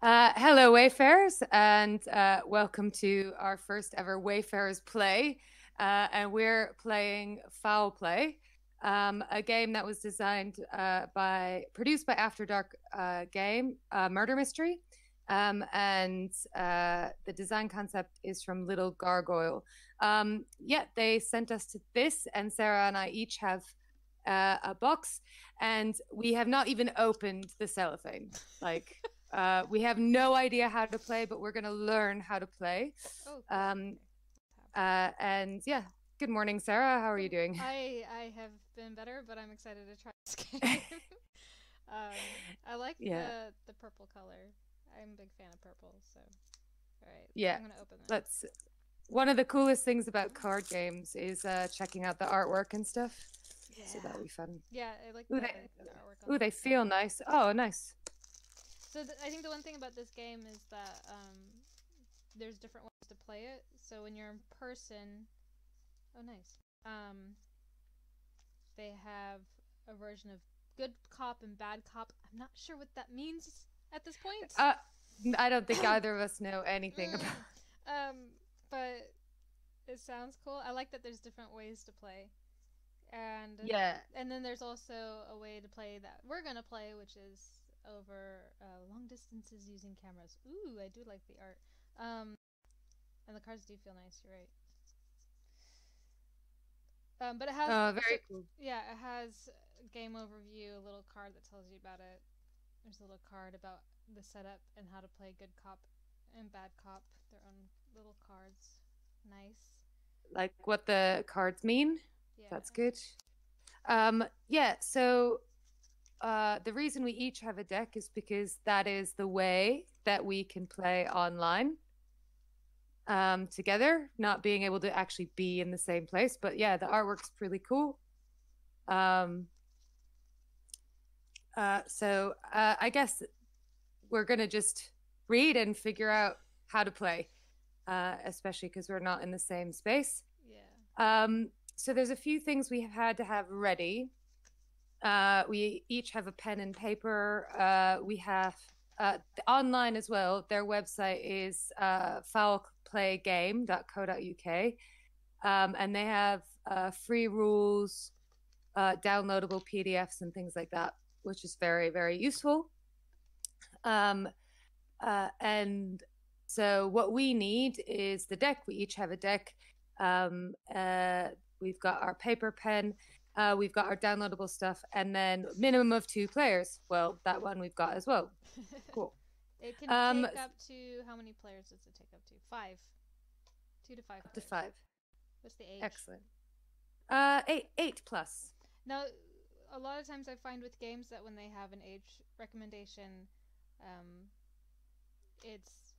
Uh, hello, Wayfarers, and uh, welcome to our first ever Wayfarers play. Uh, and we're playing Foul Play, um, a game that was designed uh, by, produced by After Dark uh, Game, Murder Mystery. Um, and uh, the design concept is from Little Gargoyle. Um, yeah, they sent us to this, and Sarah and I each have a box, and we have not even opened the cellophane. Like, uh, we have no idea how to play, but we're going to learn how to play. Oh, um, uh, and yeah, good morning, Sarah. How are you doing? I I have been better, but I'm excited to try this game. um, I like yeah. the the purple color. I'm a big fan of purple, so all right. Yeah, I'm gonna open this. Let's. One of the coolest things about card games is uh, checking out the artwork and stuff. Yeah. So that'll be fun. Yeah, I like ooh, the, they, the artwork. Ooh, they feel nice. Oh, nice. So th- I think the one thing about this game is that um, there's different ways to play it. So when you're in person, oh nice. Um, they have a version of good cop and bad cop. I'm not sure what that means at this point. Uh, I don't think either of us know anything about. Um, but it sounds cool. I like that there's different ways to play. And yeah, and then there's also a way to play that we're gonna play, which is over uh, long distances using cameras. Ooh, I do like the art. Um, and the cards do feel nice. You're right. Um, but it has. Oh, very cool. Yeah, it has game overview, a little card that tells you about it. There's a little card about the setup and how to play good cop and bad cop. Their own little cards. Nice. Like what the cards mean. Yeah. That's good. Um, yeah. So uh, the reason we each have a deck is because that is the way that we can play online um, together, not being able to actually be in the same place. But yeah, the artwork's pretty cool. Um, uh, so uh, I guess we're going to just read and figure out how to play, uh, especially because we're not in the same space. Yeah. Um, so there's a few things we have had to have ready. Uh, we each have a pen and paper. Uh, we have uh, online as well. Their website is uh, foulplaygame.co.uk. Um, and they have uh, free rules, uh, downloadable PDFs, and things like that, which is very, very useful. Um, uh, and so, what we need is the deck. We each have a deck. Um, uh, we've got our paper pen uh, we've got our downloadable stuff, and then minimum of two players. Well, that one we've got as well. Cool. it can um, take up to how many players does it take up to? Five. Two to five. Up to five. What's the age? Excellent. Uh, eight eight plus. Now, a lot of times I find with games that when they have an age recommendation, um, it's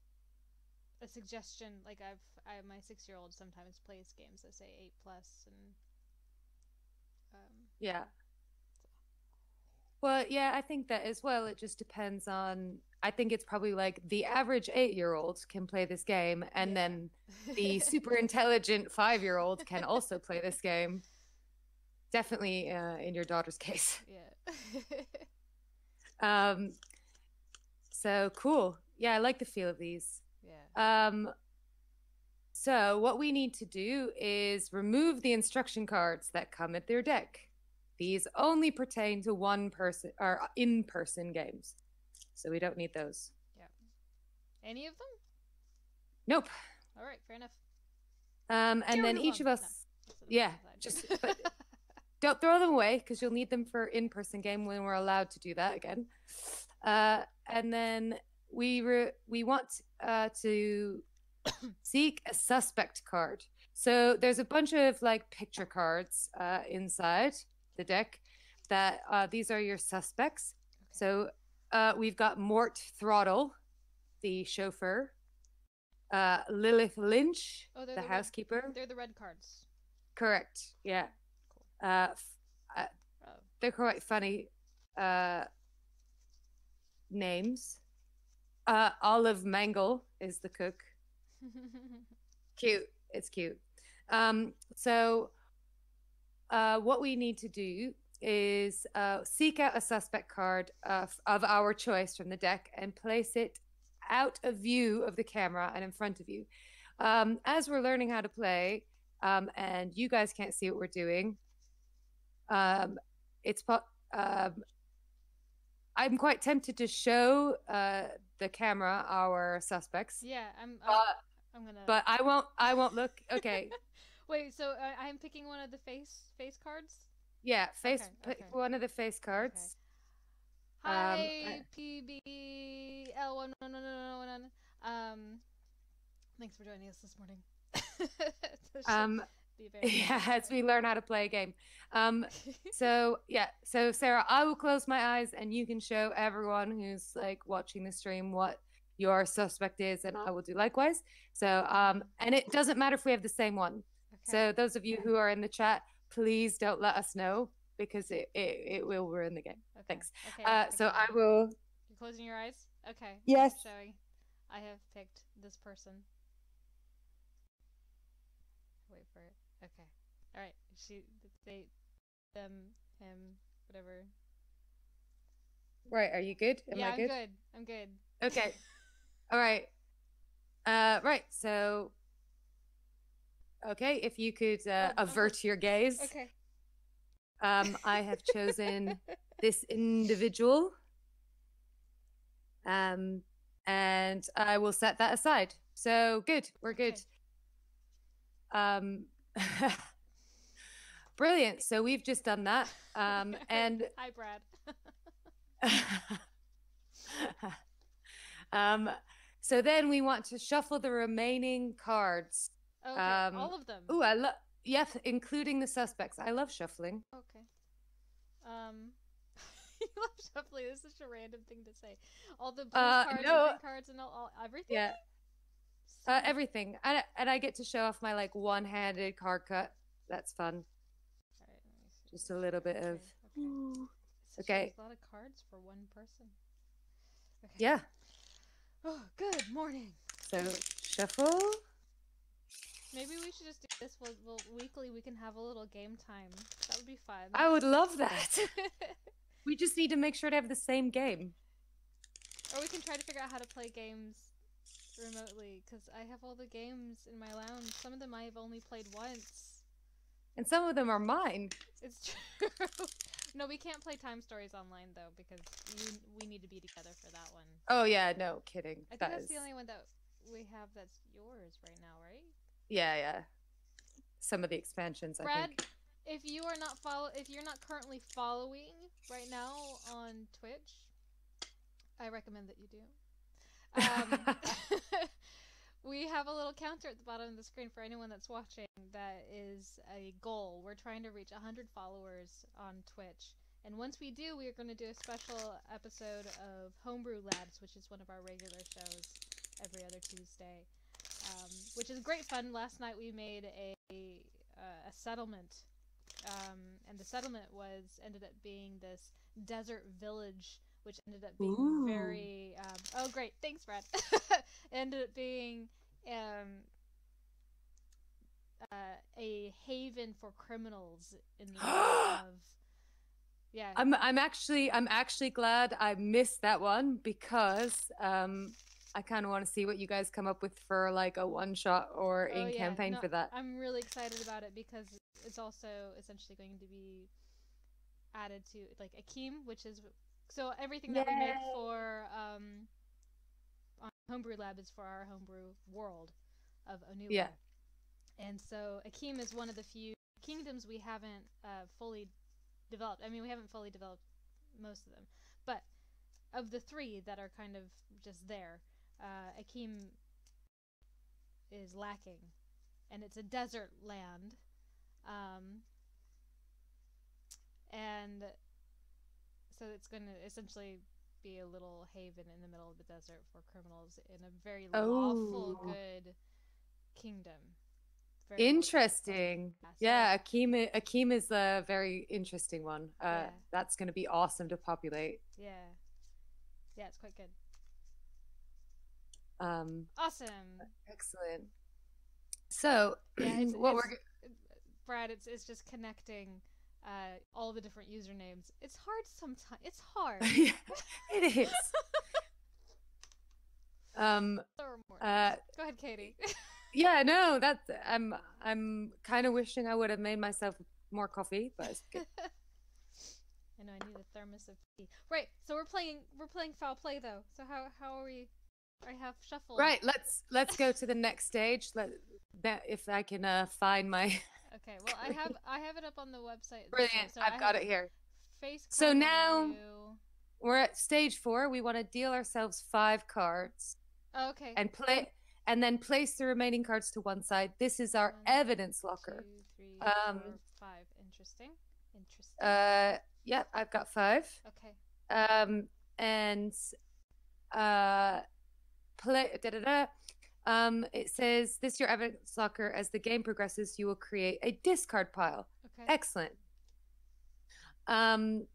a suggestion. Like I've, I, my six year old sometimes plays games that say eight plus, and yeah. Well, yeah, I think that as well. It just depends on. I think it's probably like the average eight year old can play this game, and yeah. then the super intelligent five year old can also play this game. Definitely uh, in your daughter's case. Yeah. um, so cool. Yeah, I like the feel of these. Yeah. Um, so, what we need to do is remove the instruction cards that come at their deck. These only pertain to one person or in person games. So, we don't need those. Yeah. Any of them? Nope. All right, fair enough. Um, and then each of us, no, yeah, just don't throw them away because you'll need them for in-person game when we're allowed to do that again. Uh, and then we re- we want uh, to seek a suspect card. So there's a bunch of like picture cards uh, inside the deck that uh, these are your suspects. Okay. So uh, we've got Mort Throttle, the chauffeur, uh, Lilith Lynch, oh, the, the, housekeeper. Red, they're the red cards. Correct. Yeah. Cool. Uh, uh, oh. They're quite funny names. Olive Mangle is the cook cute. It's cute. Um, so, uh, what we need to do is uh, seek out a suspect card of, of our choice from the deck and place it out of view of the camera and in front of you. Um, as we're learning how to play, um, and you guys can't see what we're doing, um, it's um, I'm quite tempted to show uh, the camera our suspects, Yeah, I'm. I'm, but I'm gonna. but I won't. I won't look. Okay, Wait, so uh, I'm picking one of the face face cards. yeah, face Okay, pick okay. one of the face cards. Um, Hi, I- PB L one one one one one one. Um, thanks for joining us this morning. Um, yeah, as we learn how to play a game. Um, so yeah, so Sarah, I will close my eyes and you can show everyone who's like watching the stream what your suspect is, and I will do likewise. So um, and it doesn't matter if we have the same one. Okay. So those of you who are in the chat, please don't let us know because it it, it will ruin the game. Okay, thanks. Okay, I'm Uh, so I will. You're closing your eyes. Okay. Yes. Showing. I have picked this person. Wait for it. Okay. All right. She, they, them, him, whatever. Right, are you good? Am yeah, I I'm good? good. I'm good. Okay. All right. Uh, right. So, okay, if you could uh, Oh, okay. avert your gaze. Okay. Um, I have chosen this individual. Um, and I will set that aside. So good. We're good. Um, brilliant. So we've just done that. Um, and Hi, Brad. um, so then we want to shuffle the remaining cards. Okay. Um, all of them. Oh, I love. Yes, including the suspects. I love shuffling. Okay. Um. you love shuffling. This is such a random thing to say. All the blue Uh, cards, no. and green cards, and all, all everything. Yeah, So- uh, everything. And, I- and I get to show off my like one-handed card cut. That's fun. Alright, let me see Just a little here. bit of. Okay, okay. Okay. A lot of cards for one person. Okay. Yeah. Oh, good morning. So shuffle. Maybe we should just do this. We'll, we'll weekly. We can have a little game time. That would be fun. I would love that. we just need to make sure to have the same game. or we can try to figure out how to play games remotely. Because I have all the games in my lounge. Some of them I have only played once. And some of them are mine. It's true. no, we can't play Time Stories online though because you, we need to be together for that one. Oh yeah, no kidding. I think That that's is- the only one that we have that's yours right now, right? Yeah, yeah. Some of the expansions, I Brad, think. if you are not follow, if you're not currently following right now on Twitch, I recommend that you do. Um, we have a little counter at the bottom of the screen for anyone that's watching. That is a goal. We're trying to reach 100 followers on Twitch. And once we do, we are going to do a special episode of Homebrew Labs, which is one of our regular shows every other Tuesday, um, which is great fun. Last night we made a uh, a settlement, um, and the settlement was ended up being this desert village, which ended up being Ooh. very. Um, oh, great! Thanks, Brad. ended up being um, uh, a haven for criminals in the of. Yeah. I'm I'm actually I'm actually glad I missed that one because um I kind of want to see what you guys come up with for like a one shot or Oh, in yeah, campaign no, for that. I'm really excited about it because it's also essentially going to be added to like Akeem, which is so everything that we make for um on Homebrew Lab is for our homebrew world of Onua. Yeah. And so Akeem is one of the few kingdoms we haven't uh, fully developed. I mean, we haven't fully developed most of them, but of the three that are kind of just there, uh, Akeem is lacking, and it's a desert land, um, and so it's going to essentially be a little haven in the middle of the desert for criminals in a very lawful, Oh. good kingdom. Very. Interesting. Yeah, Akeem Akeem is a very interesting one. Uh Yeah. that's going to be awesome to populate. Yeah. Yeah, it's quite good. Um Awesome. excellent. So, Yeah, it's, what it's, we're Brad, it's it's just connecting uh, all the different usernames. It's hard sometimes. It's hard. yeah, it is. Um, uh, Go ahead, Katie. yeah, no, that's I'm I'm kind of wishing I would have made myself more coffee, but it's good. I know I need a thermos of tea. Right, so we're playing we're playing foul play though. So how how are we? I have shuffle. right. Let's let's go to the next stage. Let that if I can uh, find my Okay. Well, I have I have it up on the website. brilliant. So I I've got it here. Face. So now- review. We're at stage four. We want to deal ourselves five cards Oh, okay. and play, and then place the remaining cards to one side. This is our One, evidence locker. Two, three, Um, four, five. Interesting. Interesting. Uh, yeah, I've got five. okay. Um, and uh, play. Da da da. Um, it says this is your evidence locker. As the game progresses, you will create a discard pile. Okay. Excellent. Um,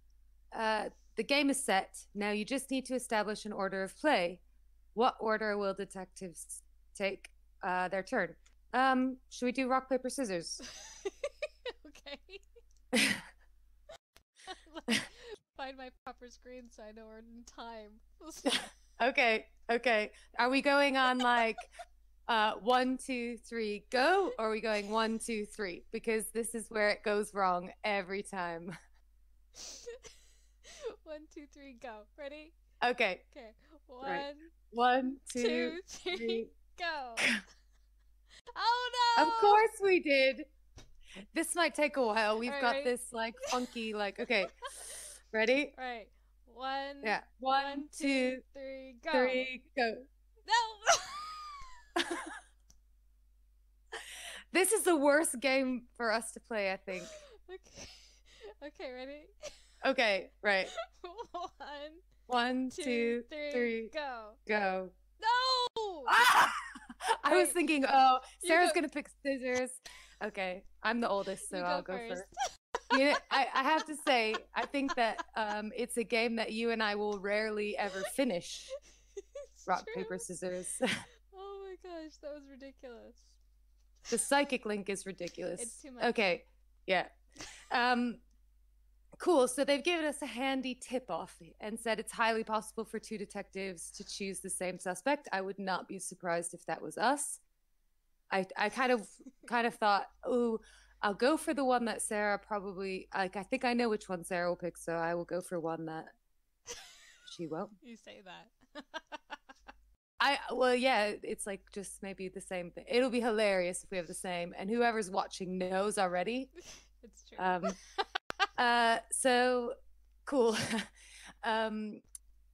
uh, the game is set. Now you just need to establish an order of play. What order will detectives take uh, their turn? Um, should we do rock paper scissors? okay. Find my proper screen so I know we're in time. Okay, okay. Are we going on like uh, one, two, three, go? Or are we going one, two, three? Because this is where it goes wrong every time. One, two, three, go. Ready? Okay, Okay. One, Right. one, two, two, three, three. go. oh no! Of course we did. This might take a while. We've got ready? this like funky, like, okay. Ready? Right. One. Yeah. One, two, three, go. three, go. No. This is the worst game for us to play, I think. okay. Okay. Ready? Okay, right. One, One, two, two, three, three, go. go. No. Ah! I was thinking, oh, Sarah's go- gonna pick scissors. Okay, I'm the oldest, so You I'll go go first. first. You know, I, I have to say, I think that um, it's a game that you and I will rarely ever finish. It's Rock, true. paper, scissors. Oh my gosh, that was ridiculous. the psychic link is ridiculous. It's too much. Okay, yeah. Um, cool. So they've given us a handy tip off and said it's highly possible for two detectives to choose the same suspect. I would not be surprised if that was us. I I kind of kind of thought, oh, I'll go for the one that Sarah probably like. I think I know which one Sarah will pick, so I will go for one that she won't. You say that. I well, yeah, it's like just maybe the same thing. It'll be hilarious if we have the same, and whoever's watching knows already. it's true. Um, uh, so cool. um,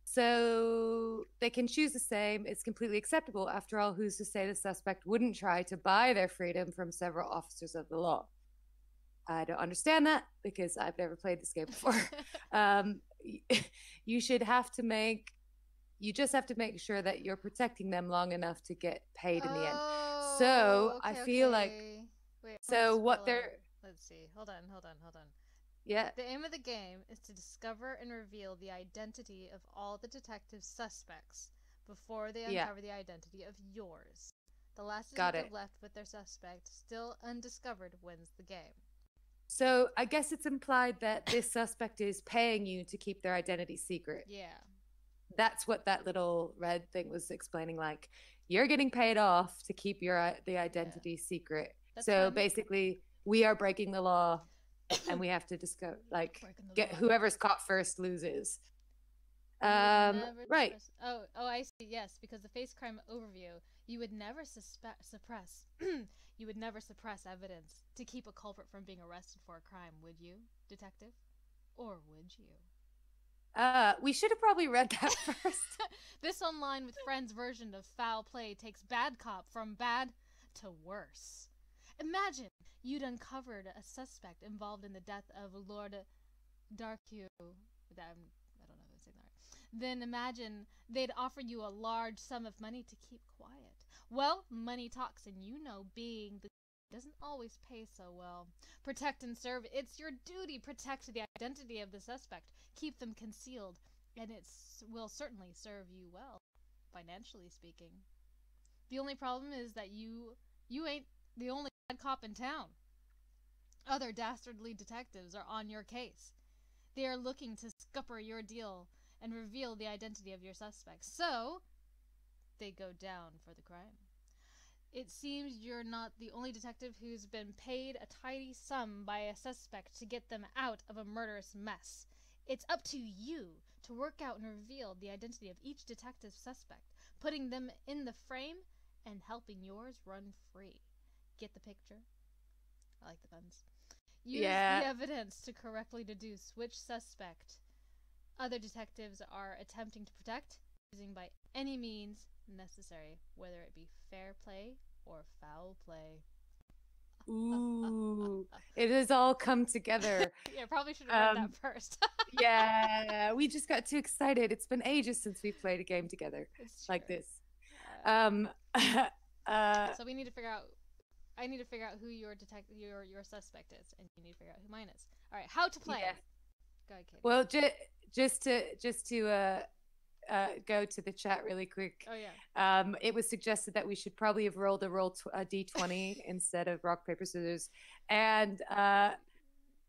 so they can choose the same. It's completely acceptable. After all, who's to say the suspect wouldn't try to buy their freedom from several officers of the law? I don't understand that because I've never played this game before. um, you should have to make. You just have to make sure that you're protecting them long enough to get paid in the end. So, I okay, feel like- Wait, So what they're. Let's see. Hold on, hold on, hold on. yeah The aim of the game is to discover and reveal the identity of all the detective's suspects before they Yeah. uncover the identity of yours. The last detective left with their suspect still undiscovered wins the game. So I guess it's implied that this suspect is paying you to keep their identity secret. Yeah. That's what that little red thing was explaining. Like you're getting paid off to keep your uh, the identity secret. That's so fun. basically, we are breaking the law, and we have to discover like get law. whoever's caught first loses. Um, right. suppress- Oh, oh, I see. Yes, because the face crime overview, you would never suspe- suppress. you would never suppress evidence to keep a culprit from being arrested for a crime, would you, detective? Or would you? Uh, we should have probably read that first. this online with friends version of foul play takes bad cop from bad to worse. Imagine you'd uncovered a suspect involved in the death of Lord Darku. That I'm, I don't know if I'm saying that right. Then imagine they'd offer you a large sum of money to keep quiet. Well, money talks, and you know being the doesn't always pay so well. Protect and serve. It's your duty. Protect the identity of the suspect. Keep them concealed, and it will certainly serve you well, financially speaking. The only problem is that you you ain't the only bad cop in town. Other dastardly detectives are on your case. They are looking to scupper your deal and reveal the identity of your suspects. So, they go down for the crime. It seems you're not the only detective who's been paid a tidy sum by a suspect to get them out of a murderous mess. It's up to you to work out and reveal the identity of each detective suspect, putting them in the frame and helping yours run free. Get the picture? I like the puns. Use Yeah. the evidence to correctly deduce which suspect other detectives are attempting to protect using by any means necessary, whether it be fair play or foul play. Ooh, it has all come together. yeah, probably should have read Um, that first. yeah, we just got too excited. It's been ages since we played a game together like this. Uh, Um, uh, so we need to figure out. I need to figure out who your detect your your suspect is, and you need to figure out who mine is. All right, how to play? Yeah. Go ahead, Katie. well, ju- just to just to uh, uh, go to the chat really quick. oh yeah. Um, it was suggested that we should probably have rolled a roll tw- a d20 instead of rock paper scissors, and uh,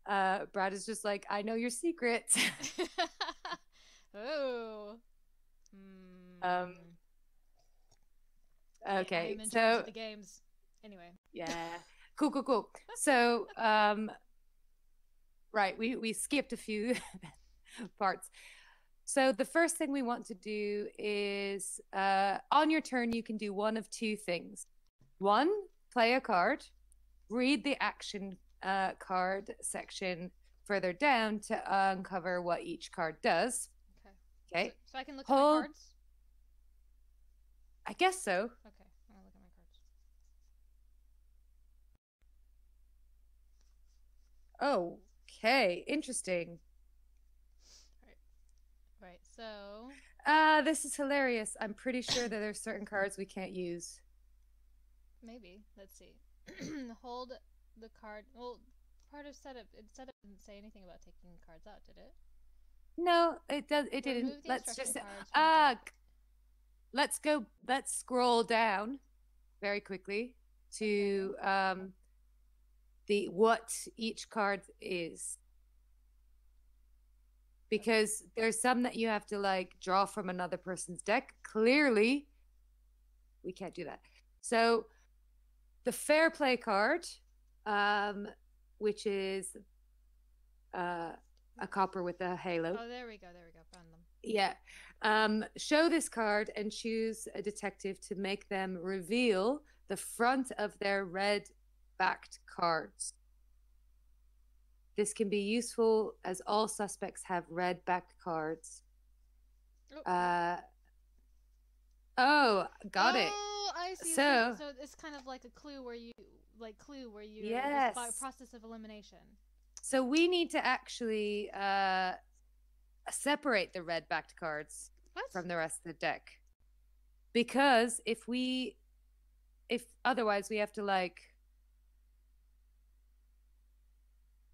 uh, Brad is just like, I know your secret. oh. Hmm. Um, I- I okay, in so the games. Anyway. yeah, cool, cool, cool. So, um, right, we we skipped a few parts. So the first thing we want to do is uh, on your turn, you can do one of two things. One, play a card, read the action uh, card section further down to uncover what each card does. Okay. Okay, So, so I can look at my cards. I guess so. Okay, I'm gonna look at my cards. Okay, interesting. So Uh, this is hilarious. I'm pretty sure that there's certain cards we can't use. maybe let's see. Hold the card. Well, part of setup. It setup didn't say anything about taking cards out, did it? No, it does. It Remove didn't. Let's just. cards from the Uh, let's go. Let's scroll down very quickly to um the what each card is because there's some that you have to like draw from another person's deck clearly we can't do that so the fair play card um which is uh a copper with a halo Oh, there we go. There we go. Found them. yeah. Um, show this card and choose a detective to make them reveal the front of their red backed cards. This can be useful as all suspects have red back cards. Oh, Uh, oh, got it. Oh, I see. So- So, it's kind of like a clue where you, like clue where you, Yes. process of elimination. So we need to actually uh, separate the red backed cards What? from the rest of the deck because if we if otherwise we have to like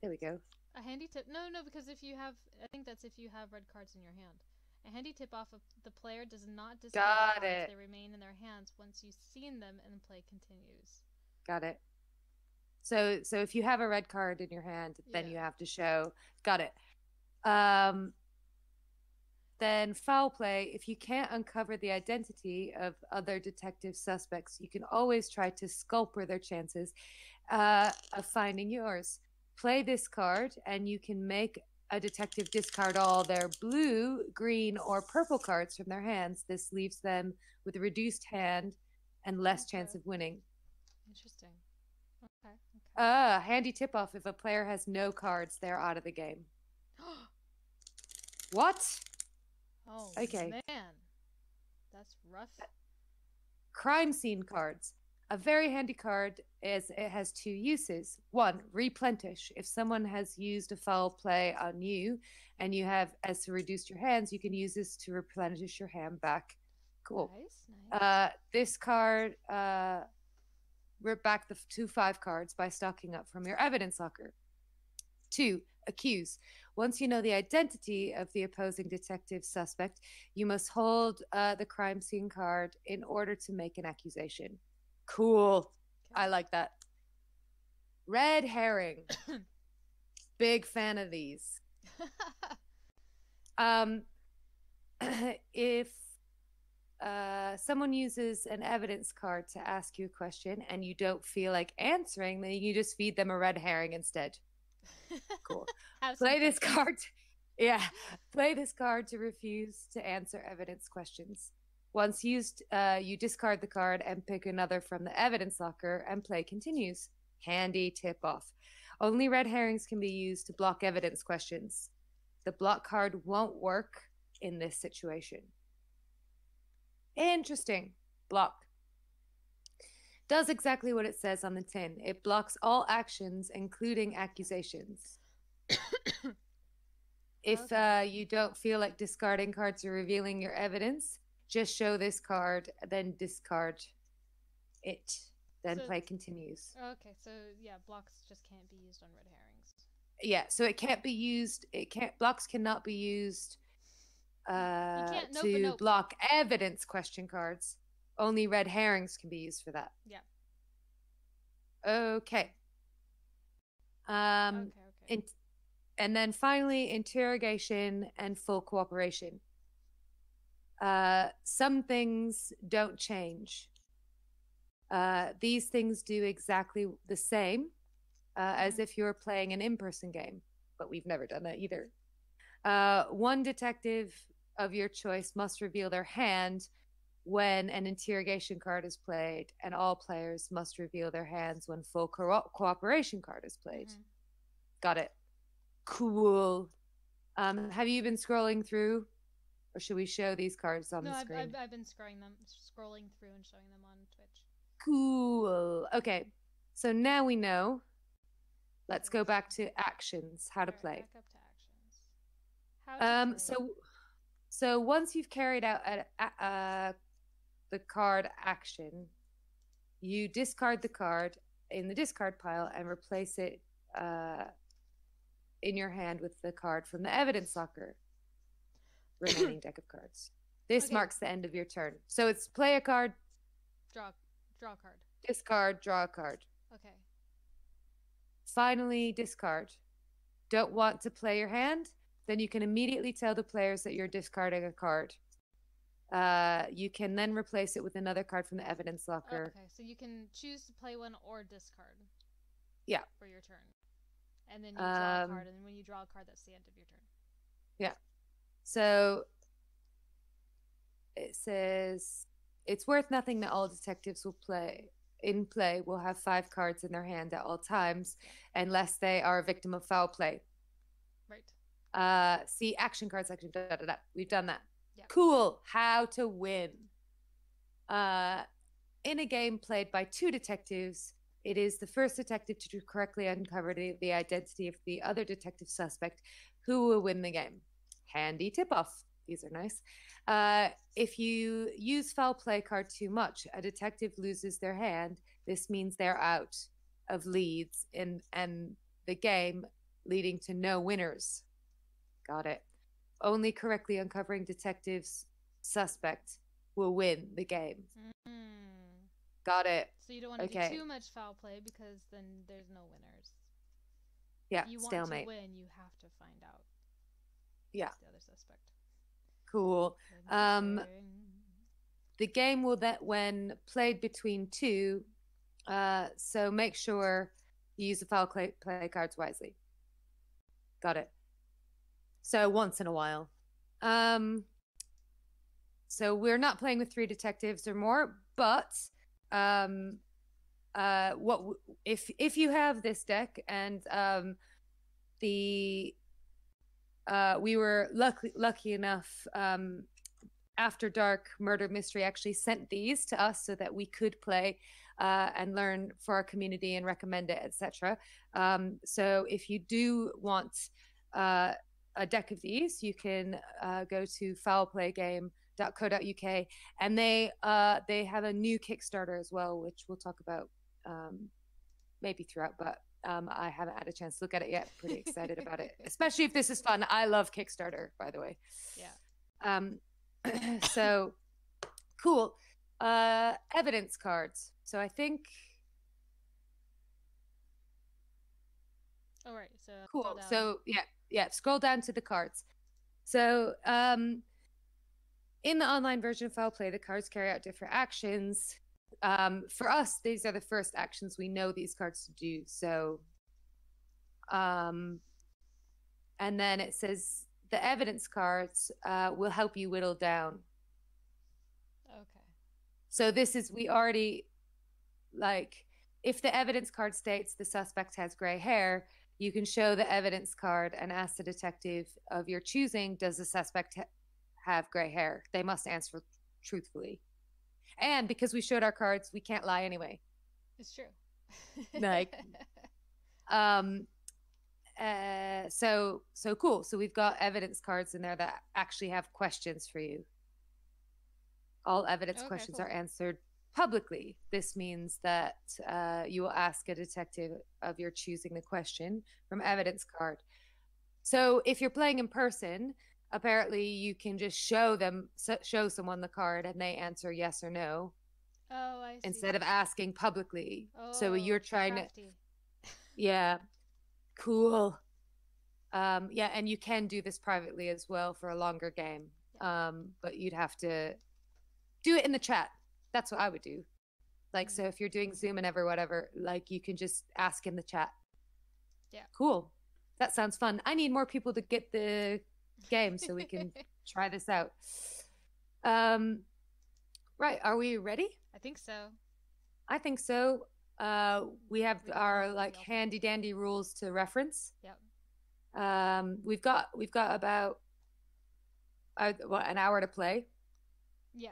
there we go A handy tip? No, no, because if you have, I think that's if you have red cards in your hand. A handy tip off of the player does not discard Got cards; it. they remain in their hands once you've seen them, and the play continues. got it so so if you have a red card in your hand then Yeah. you have to show got it um then foul play if you can't uncover the identity of other detective suspects you can always try to sculper their chances uh, of finding yours play this card and you can make a detective discard all their blue green or purple cards from their hands this leaves them with a reduced hand and less chance of winning Interesting. Okay. Okay. uh, handy tip off if a player has no cards, they're out of the game. What? oh Okay. man, that's rough. Crime scene cards. A very handy card is it has two uses. One, replenish. If someone has used a foul play on you and you have as to reduce your hands, you can use this to replenish your hand back. Cool. Nice, nice. Uh, this card, uh, rip back the two five cards by stocking up from your evidence locker. Two, accuse. Once you know the identity of the opposing detective suspect, you must hold uh, the crime scene card in order to make an accusation. Cool. I like that. Red herring. Big fan of these. Um, if uh, someone uses an evidence card to ask you a question and you don't feel like answering, then you just feed them a red herring instead. Cool. Play this card. Yeah. Play this card to refuse to answer evidence questions. Once used, uh, you discard the card and pick another from the evidence locker, and play continues. Handy tip off. Only red herrings can be used to block evidence questions. The block card won't work in this situation. Interesting. Block. Does exactly what it says on the tin. It blocks all actions, including accusations. if Okay. uh, you don't feel like discarding cards or revealing your evidence, just show this card, then discard it. Then So- play continues. Okay, so yeah, blocks just can't be used on red herrings. Yeah, so it can't be used. It can't. Blocks cannot be used uh, nope to nope. block evidence question cards. Only red herrings can be used for that. Yeah. Okay. Um, okay, okay. and then finally, interrogation and full cooperation. Uh, some things don't change. Uh, these things do exactly the same uh, as Mhm. if you were playing an in person game, but we've never done that either. Uh, one detective of your choice must reveal their hand when an interrogation card is played, and all players must reveal their hands when full co- cooperation card is played. Mhm. Got it. Cool. Um, have you been scrolling through, or should we show these cards on No, the I've, screen? I've, I've been scrolling them, scrolling through and showing them on Twitch. Cool. Okay. So now we know. Let's go back to actions, how to play. Back up to actions. How Um, play. so, so once you've carried out a, a, uh, the card action, you discard the card in the discard pile and replace it uh, in your hand with the card from the evidence locker. Remaining deck of cards. This Okay. marks the end of your turn. So it's play a card, draw, draw a card. discard, draw a card. Okay. Finally, discard. Don't want to play your hand? Then you can immediately tell the players that you're discarding a card. Uh, you can then replace it with another card from the evidence locker. Okay, so you can choose to play one or discard. Yeah. For your turn, and then you draw Um, a card, and then when you draw a card, that's the end of your turn. So it says it's worth nothing that all detectives will play in play will have five cards in their hand at all times unless they are a victim of foul play. Right. Uh, see action card section. Da, da, da, da. We've done that. Yeah. Cool. How to win. Uh, in a game played by two detectives, it is the first detective to correctly uncover the, the identity of the other detective suspect who will win the game. Handy tip off. These are nice. Uh, if you use foul play card too much, a detective loses their hand. This means they're out of leads in and the game, leading to no winners. Got it. Only correctly uncovering detectives suspect will win the game. Mm. Got it. So you don't want to Okay. do too much foul play because then there's no winners. Yeah, if you want stalemate. to win, you have to find out. Yeah. The other suspect. Cool. Um, The game will that when played between two, uh, so make sure you use the foul play, play cards wisely. Got it. So once in a while. Um, so we're not playing with three detectives or more, but um, uh, what w- if if you have this deck and um, the uh, we were lucky lucky enough um, after dark murder mystery actually sent these to us so that we could play uh, and learn for our community and recommend it etc um, so if you do want uh, a deck of these you can uh, go to foulplaygame.co.uk and they uh, they have a new kickstarter as well which we'll talk about um, maybe throughout but um, I haven't had a chance to look at it yet. Pretty excited about it, especially if this is fun. I love Kickstarter, by the way. Yeah. Um, so cool. Uh, evidence cards. So I think All right. So cool. So yeah, yeah. Scroll down to the cards. So um, in the online version of Foul Play, the cards carry out different actions. Um, for us, these are the first actions we know these cards to do. So, um, and then it says the evidence cards uh, will help you whittle down. Okay. So this is we already like if the evidence card states the suspect has gray hair, you can show the evidence card and ask the detective of your choosing, does the suspect ha- have gray hair? They must answer truthfully. And because we showed our cards, we can't lie anyway. It's true. Like- Um uh so so cool. So we've got evidence cards in there that actually have questions for you. All evidence Okay, questions cool. are answered publicly. This means that uh, you will ask a detective of your choosing the question from evidence card. So if you're playing in person, apparently you can just show them show someone the card and they answer yes or no oh, I see. instead of asking publicly. so Oh, you're trying to yeah. Cool. Um, yeah, and you can do this privately as well for a longer game. Um, but you'd have to do it in the chat. That's what I would do. Like, Mm. so if you're doing Zoom and ever whatever, like you can just ask in the chat. Yeah. Cool. That sounds fun. I need more people to get the game so we can try this out. Um, right. Are we ready? I think so. I think so. Uh, we have We our like handy dandy rules to reference. Yep. Um, we've got we've got about uh, what an hour to play, Yeah.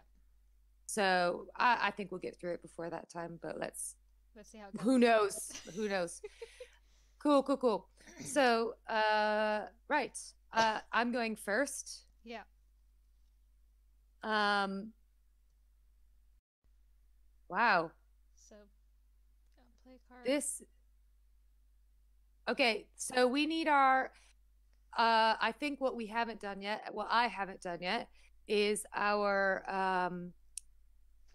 so I, I think we'll get through it before that time. But let's Let's see how it goes. who knows who knows. cool, cool, cool. So uh, right, uh, I'm going first. yeah. Um, wow, So, play card. this okay so we need our uh i think what we haven't done yet what i haven't done yet is our um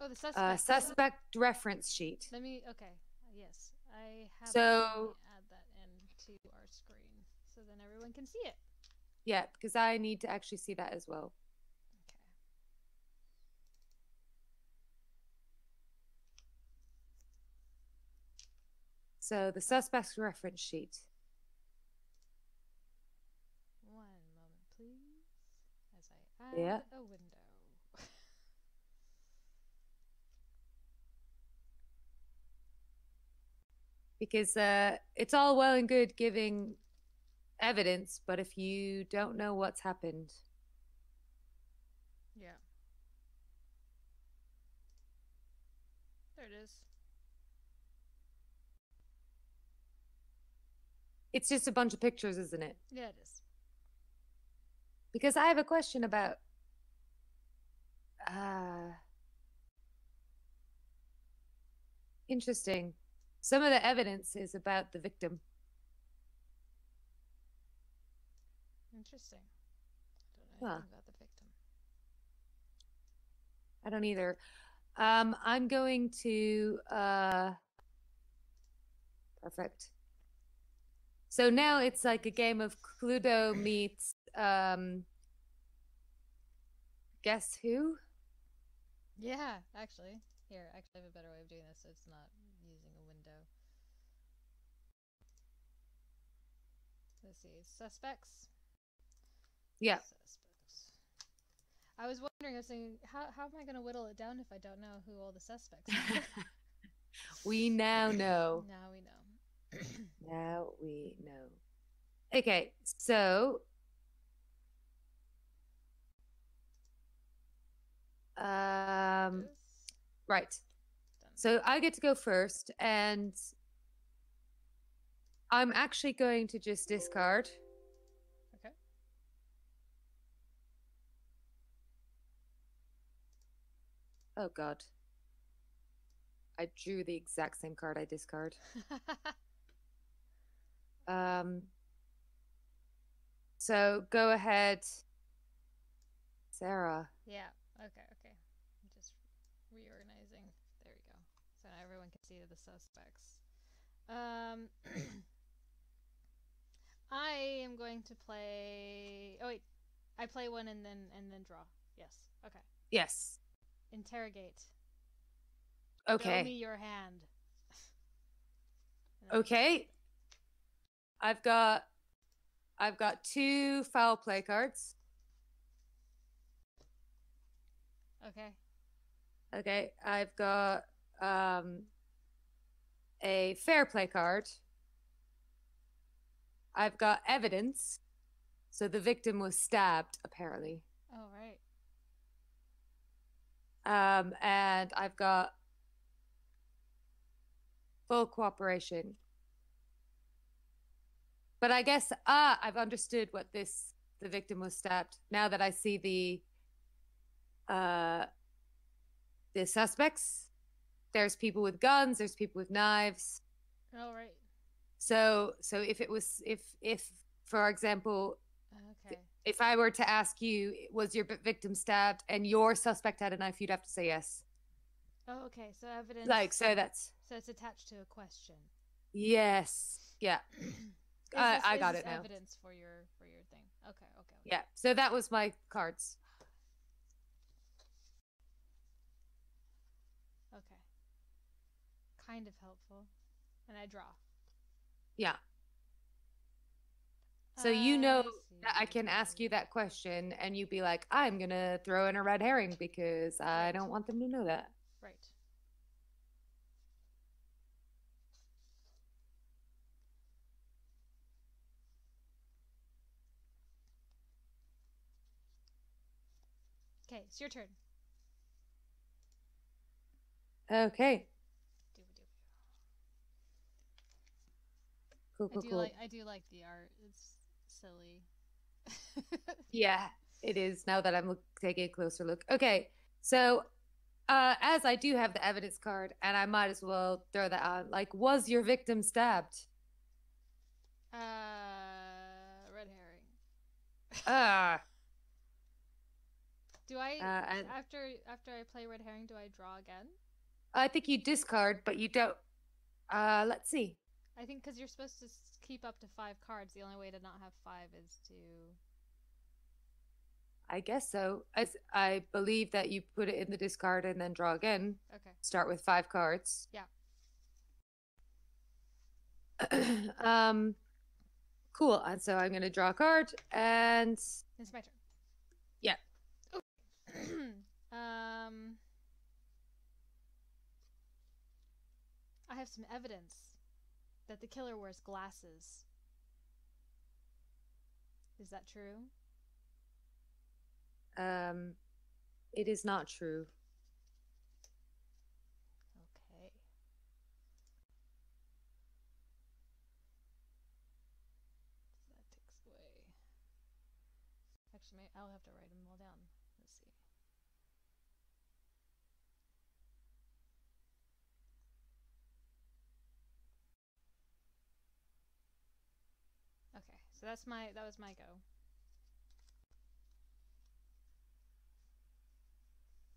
oh, the suspect. uh suspect reference sheet Let me. Okay. Yes, I have. So- add that into our screen so then everyone can see it. Yeah because i need to actually see that as well Okay. so the suspect reference sheet One moment, please, as I add Yeah. a window. because uh it's all well and good giving evidence but if you don't know what's happened yeah. There it is. it's just a bunch of pictures isn't it Yeah, it is. because I have a question about uh interesting. Some of the evidence is about the victim. Interesting. I don't know Huh. about the victim. I don't either. Um I'm going to uh perfect. So now it's like a game of Cluedo meets um guess who? Yeah, actually. Here, actually, I have a better way of doing this so it's not using a window. Let's see. Suspects. Yeah. Suspects. I was wondering, I was saying, how, how am I going to whittle it down if I don't know who all the suspects are? we now know. now we know. Now we know. Okay, so um right. So I get to go first and I'm actually going to just discard. Oh god. I drew the exact same card I discard. Um so go ahead Sarah. yeah. Okay. Okay. I'm just reorganizing. There we go. So now everyone can see the suspects. Um, I am going to play. Oh wait, I play one and then and then draw. Yes. Okay. Yes. Interrogate. Okay. Show me your hand. Okay. I've got I've got two foul play cards. Okay. Okay. I've got um a fair play card. I've got evidence. So the victim was stabbed apparently. Oh right. Um and I've got full cooperation. But I guess ah I've understood what this the victim was stabbed. Now that I see the uh the suspects, there's people with guns, there's people with knives. All right. So so if it was if if for example Okay. If I were to ask you was your victim stabbed and your suspect had a knife you'd have to say yes. Oh okay. So evidence. Like so that's So it's attached to a question. yes. Yeah. I- this- I got it now. Evidence for your for your thing. Okay. Okay. okay. Yeah. So that was my cards. Okay. Kind of helpful. And I draw. Yeah. So you know that I can ask you that question and you'd be like, I'm going to throw in a red herring because I don't want them to know that. Right. Okay, it's your turn. Okay. Doo-ba-doo. Cool, I cool, do cool. like I do like the art. It's silly. Yeah, it is now that I'm look- taking a closer look. Okay. So, uh, as I do have the evidence card and I might as well throw that out, like, was your victim stabbed? uh, red herring. Ah. Do I Uh, after after I play red herring? Do I draw again? I think you discard, but you don't. Uh, let's see. I think because you're supposed to s- keep up to five cards. The only way to not have five is to. I guess so. I, s- I believe that you put it in the discard and then draw again. Okay. Start with five cards. Yeah. um, cool. And so I'm gonna draw a card, and It's my turn. Yeah. Okay. um. I have some evidence that the killer wears glasses. Is that true? um, it is not true. Okay. So that takes away. Actually, may I'll have to write them all down. Let's see. Okay, so that's my that was my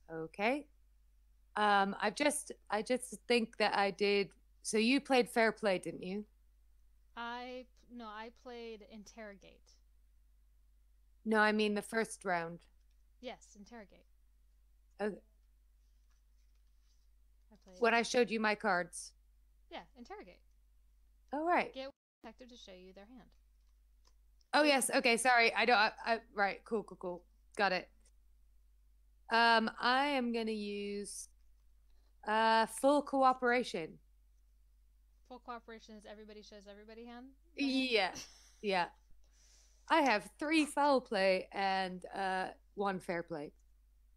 go. Okay. Um, I just I just think that I did. So you played fair play, didn't you? I no, I played interrogate. No, I mean the first round. Yes, interrogate. Okay. I played. When I showed you my cards. Yeah, interrogate. Oh right. Get detective to show you their hand. Oh yes. Okay. Sorry. I don't. I, I right. Cool. Cool. Cool. Got it. Um, I am gonna use uh full cooperation. Full cooperation is everybody shows everybody hand. Yeah. Yeah. I have three foul play and uh one fair play.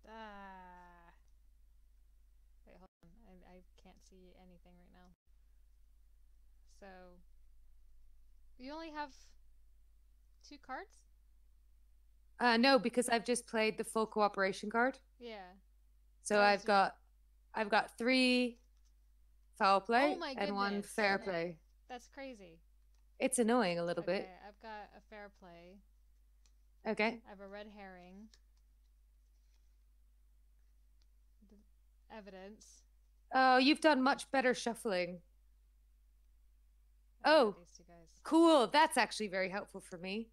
Ah. Wait, hold on. I, I can't see anything right now. So you only have two cards? Uh no, because I've just played the full cooperation card. Yeah. So Oh, I've got I've got three foul play Oh my and one fair play. That's crazy. It's annoying a little okay, bit. I've got a fair play. Okay. I have a red herring. D- Evidence. Oh, you've done much better shuffling. Oh. These two guys. Cool. That's actually very helpful for me.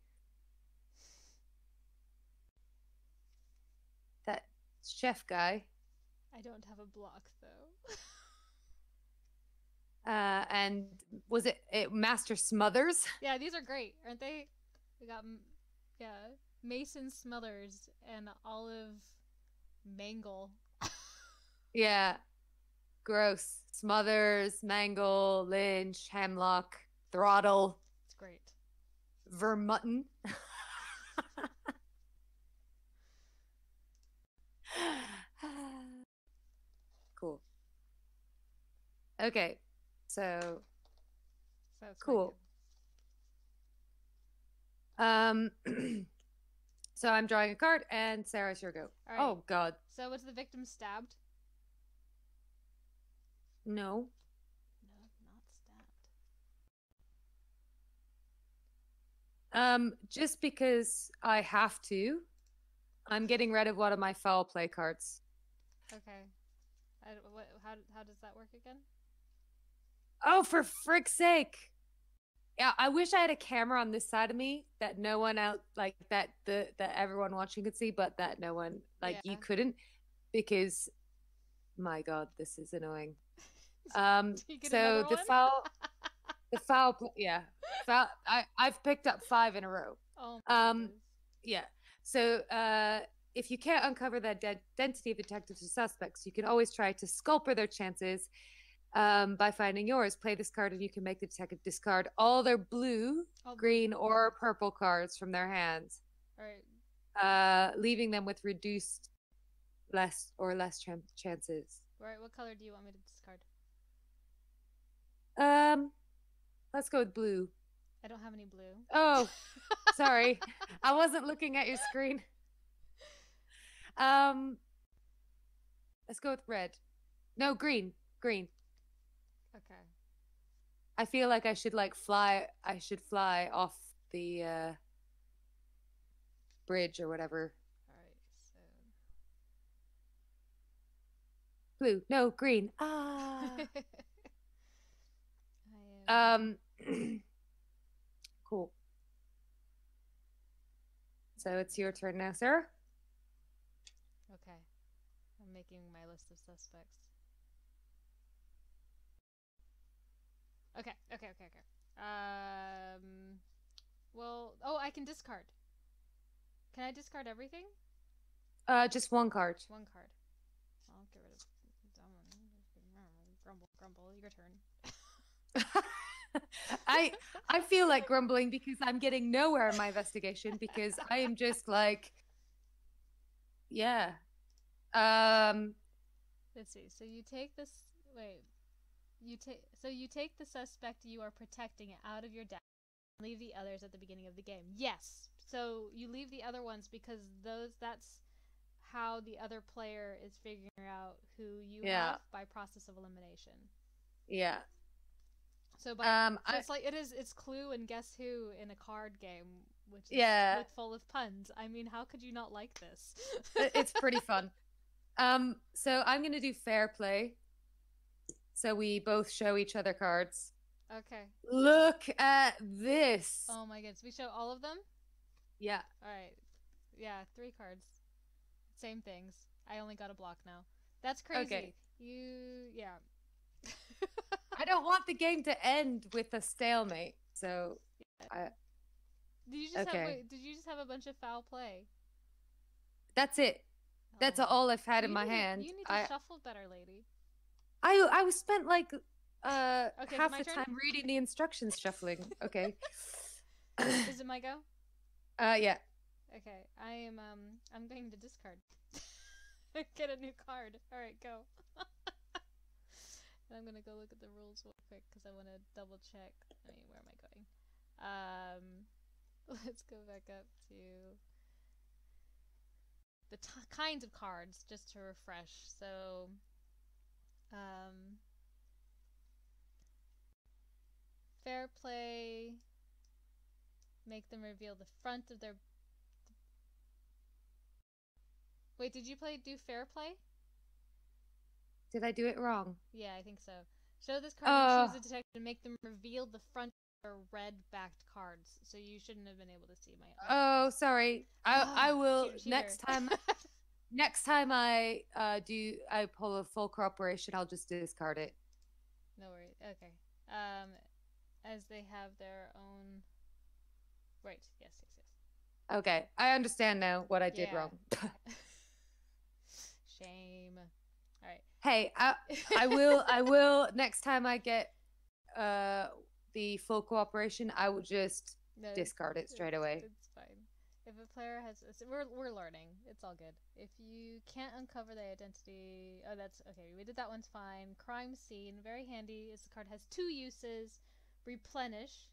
Chef guy. I don't have a block though. Uh, and was it, it Master Smothers? yeah, these are great, aren't they? We got yeah, Mason Smothers and Olive Mangle. Yeah. Gross. Smothers, Mangle, Lynch, Hemlock, Throttle, It's great. Vermutton. cool. Okay. So, So Cool. um so I'm drawing a card and Sarah, it's your go. Right. Oh god. So was the victim stabbed? No. No, not stabbed. Um, just because I have to, I'm getting rid of one of my foul play cards. Okay. I, what, how how does that work again? Oh, for frick's sake! Yeah, I wish I had a camera on this side of me that no one out like that the that everyone watching could see, but that no one like Yeah. you couldn't because my god, this is annoying. Um, Do you get so the foul, the foul, yeah, foul. I I've picked up five in a row. Oh Um, goodness. Yeah. So uh, if you can't uncover the de- identity of detectives or suspects, you can always try to sculper their chances um, by finding yours. Play this card, and you can make the detective discard all their blue, Oh, green, or purple cards from their hands, All right. uh, leaving them with reduced less or less chan- chances. All right. What color do you want me to discard? Um, let's go with blue. I don't have any blue. Oh, sorry, I wasn't looking at your screen. Um, let's go with red. No, green. Green. Okay. I feel like I should like fly. I should fly off the uh, bridge or whatever. All right. So. Blue. No, green. Ah. Am. um. cool. So it's your turn now, Sarah. Okay. I'm making my list of suspects. Okay, okay, okay, okay. Um well, oh, I can discard. Can I discard everything? Uh, just one card. One card. I'll get rid of. Grumble, grumble. Your turn. I I feel like grumbling because I'm getting nowhere in my investigation because I am just like yeah. Um Let's see. So you take this. Wait. You take. So you take the suspect you are protecting out of your deck. and Leave the others at the beginning of the game. Yes. So you leave the other ones because those. That's how the other player is figuring out who you Yeah. have by process of elimination. yeah. So by Um so I it's like it is. It's Clue and Guess Who in a card game, which is Yeah. with full of puns. I mean, how could you not like this? it's pretty fun. Um so I'm going to do fair play. So we both show each other cards. okay. Look at this. Oh my goodness. We show all of them. Yeah. All right. Yeah, three cards. Same things. I only got a block now. That's crazy. Okay. You yeah. I don't want the game to end with a stalemate. So Did you just Okay. have wait, did you just have a bunch of foul play? that's it. That's Oh. all I've had in my need hand. You need to I, shuffle better, lady. I I was spent like uh Okay, half the turn? time reading the instructions shuffling. Okay. Is it my go? uh yeah. Okay. I am um I'm going to discard. Get a new card. All right, go. and I'm gonna go look at the rules real quick because I want to double check. I mean, where am I going? Um, let's go back up to the kinds of cards just to refresh. So, um, fair play. Make them reveal the front of their. Wait, did you play do fair play? Did I do it wrong? Yeah, I think so. Show this card Uh. and choose a detective and make them reveal the front of their red backed cards. So you shouldn't have been able to see my. Oh, sorry. I I Ah, will cheater. next time next time I uh, do I pull a full cooperation, I'll just discard it. No worries. Okay. Um, as they have their own. Right. Yes. Yes. Yes. Okay, I understand now what I did Yeah. wrong. Shame. All right. hey, I, I will. I will next time I get uh the full cooperation. I will just No, discard it straight away. If a player has, we're we're learning. It's all good. If you can't uncover the identity, oh, that's okay. We did that one's fine. Crime scene, very handy. This card has two uses. Replenish.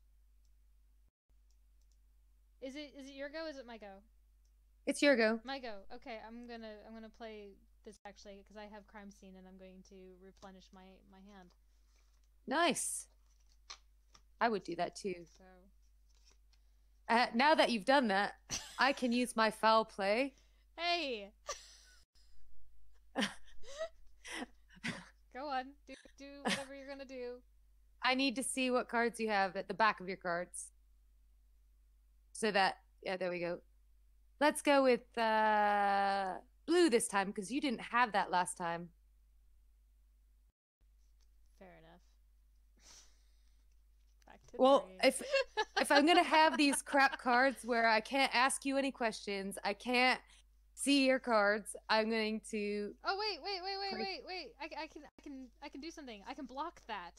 Is it is it your go? Is it my go? It's your go. My go. Okay, I'm gonna I'm gonna play this actually because I have crime scene and I'm going to replenish my my hand. Nice. I would do that too. So Uh, now that you've done that, I can use my foul play. hey. Go on, do do whatever you're gonna do. I need to see what cards you have at the back of your cards. So that, yeah, there we go. Let's go with uh, blue this time because you didn't have that last time. Fair enough. Back to Well, if if I'm gonna have these crap cards where I can't ask you any questions, I can't see your cards. I'm going to. oh wait, wait, wait, wait, wait, wait! I, I can, I can, I can do something. I can block that.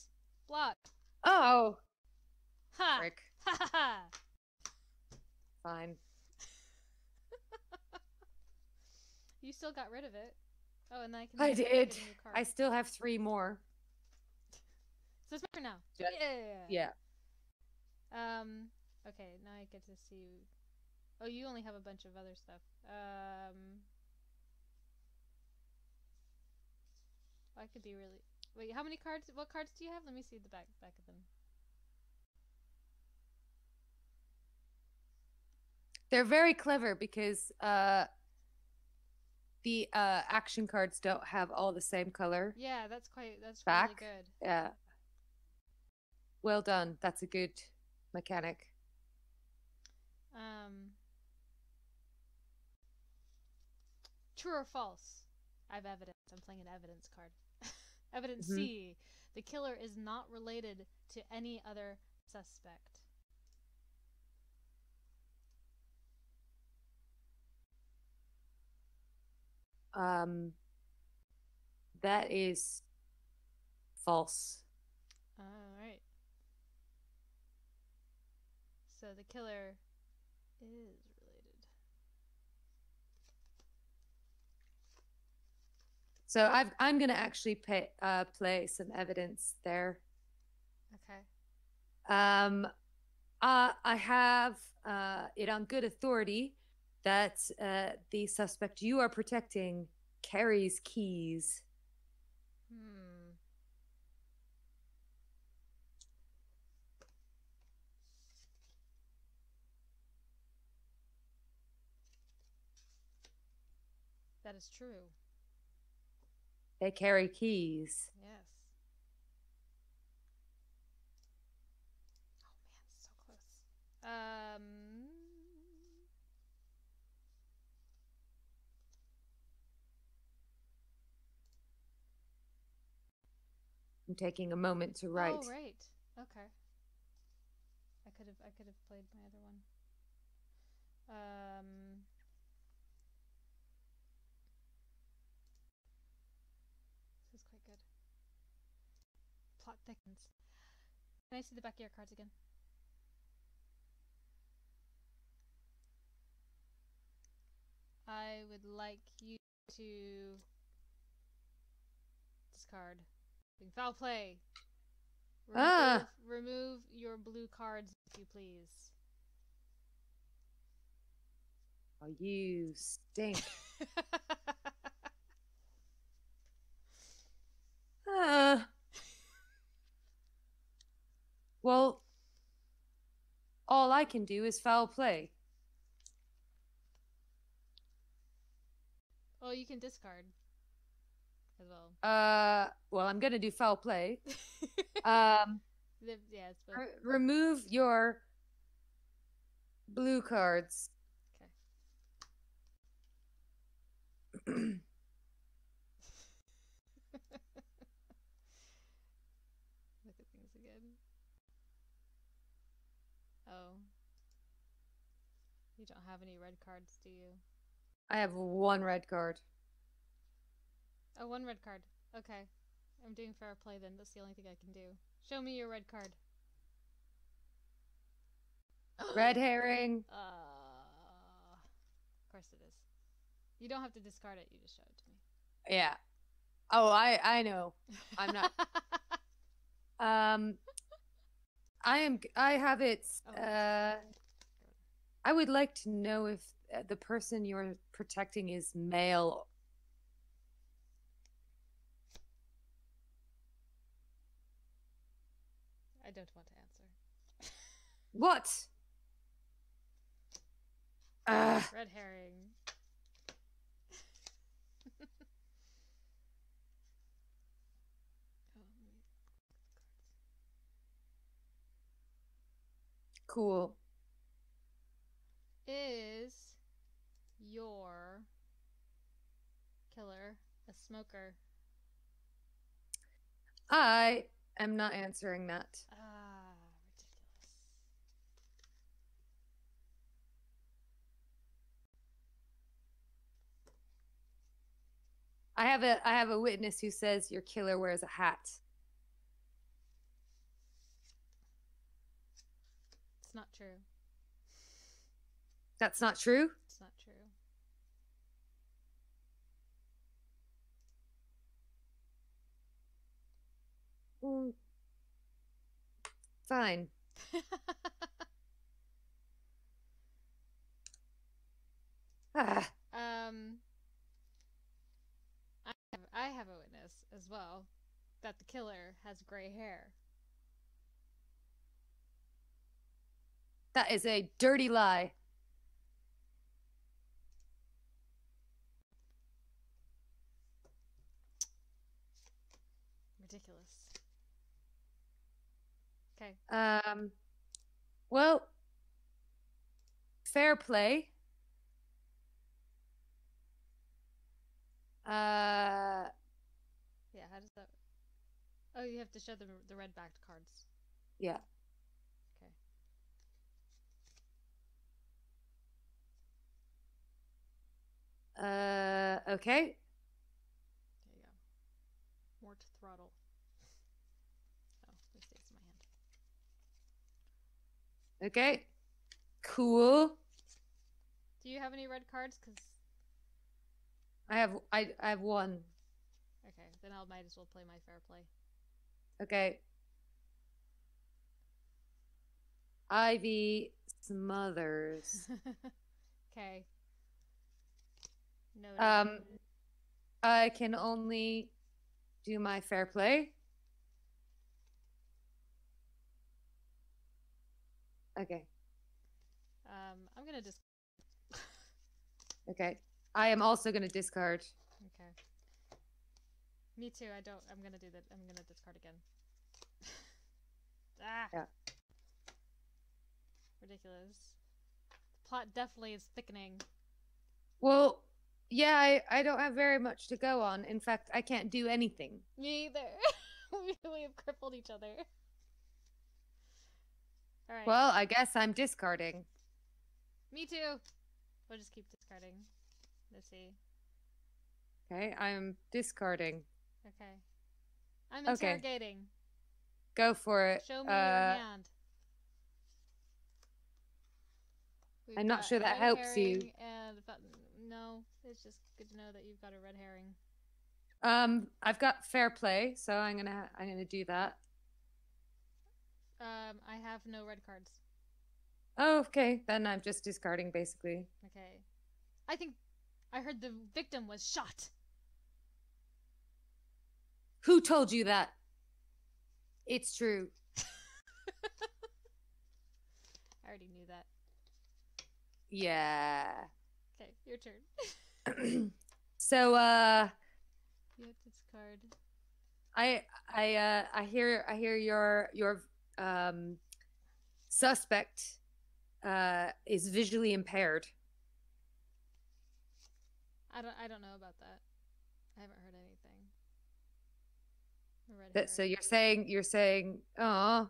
Block. Oh, Ha! frick. Ha ha ha! Fine. You still got rid of it. Oh, and I can. I use it to did. get a new card. I still have three more. So it's my turn now. Ju- Yeah. Yeah. Um. Okay. Now I get to see. Oh, you only have a bunch of other stuff. Um. I could be really. Wait, how many cards? What cards do you have? Let me see the back back of them. They're very clever because uh, the uh, action cards don't have all the same color. Yeah, that's quite. That's Back? really good. Yeah. Well done. That's a good mechanic. Um. True or false? I have evidence. I'm playing an evidence card. evidence Mhm. C. The killer is not related to any other suspect. Um, that is false. All right. So the killer is related. So I've, I'm going to actually pay, uh, play some evidence there. Okay. Um, uh, I have uh, it on good authority that uh, the suspect you are protecting carries keys. That is true. They carry keys. Yes. Oh man, so close. Um. I'm taking a moment to write. Oh right. Okay. I could have I could have played my other one. Um. This is quite good. Plot thickens. Can I see the back of your cards again? I would like you to discard. Foul play. Remove, Ah. remove your blue cards, if you please. Oh, you stink. Ah. well, all I can do is foul play. oh, you can discard as well. Uh, well, I'm gonna do foul play. Um, The- yeah, it's both. re- remove your blue cards. Okay. Look at things again. Oh. You don't have any red cards, do you? I have one red card. Oh, one red card. Okay. I'm doing fair play then. That's the only thing I can do. Show me your red card. Red herring. Uh, of course it is. You don't have to discard it. You just show it to me. Yeah. Oh, I I know. I'm not- Um, I am. I have it. Oh, Uh, I would like to know if uh, the person you're protecting is male. I don't want to answer. What? Uh, Red herring. cool. Is your killer a smoker? I am not answering that. Ah, ridiculous. I have a I have a witness who says your killer wears a hat. It's not true. That's not true. It's not true. Mm. Fine. Ah, um, I have, I have a witness as well that the killer has gray hair. that is a dirty lie. Ridiculous. Okay. Um, well, fair play. Uh, Yeah, how does that? Oh, you have to show the the red backed cards. yeah. Okay. Uh, okay. There you go. Mort throttle. Oh, this stays in my hand. Okay. Cool. Do you have any red cards? Cause I have I I have one. okay, then I might as well play my fair play. Okay. Ivy Smothers. okay. No. Um, I can only do my fair play. Okay. Um, I'm gonna just. Okay. I am also going to discard. Okay. Me too. I don't. I'm gonna do that. I'm gonna discard again. ah. Yeah. Ridiculous. The plot definitely is thickening. Well, yeah, I, I don't have very much to go on. In fact, I can't do anything. Me either. we, we have crippled each other. All right. Well, I guess I'm discarding. Me too. We'll just keep discarding. Let's see. Okay, I'm discarding. Okay. I'm Okay. interrogating. Go for it. Show me Uh, your hand. We've I'm not sure that helps you. And no, it's just good to know that you've got a red herring. Um, I've got fair play, so I'm gonna I'm gonna do that. Um, I have no red cards. Oh, okay. Then I'm just discarding basically. Okay. I think I heard the victim was shot. Who told you that? It's true. I already knew that. Yeah. Okay, your turn. so uh you have to discard. I I uh I hear I hear your your um suspect uh is visually impaired. I don't. I don't know about that. I haven't heard anything. That, so you're saying you're saying, oh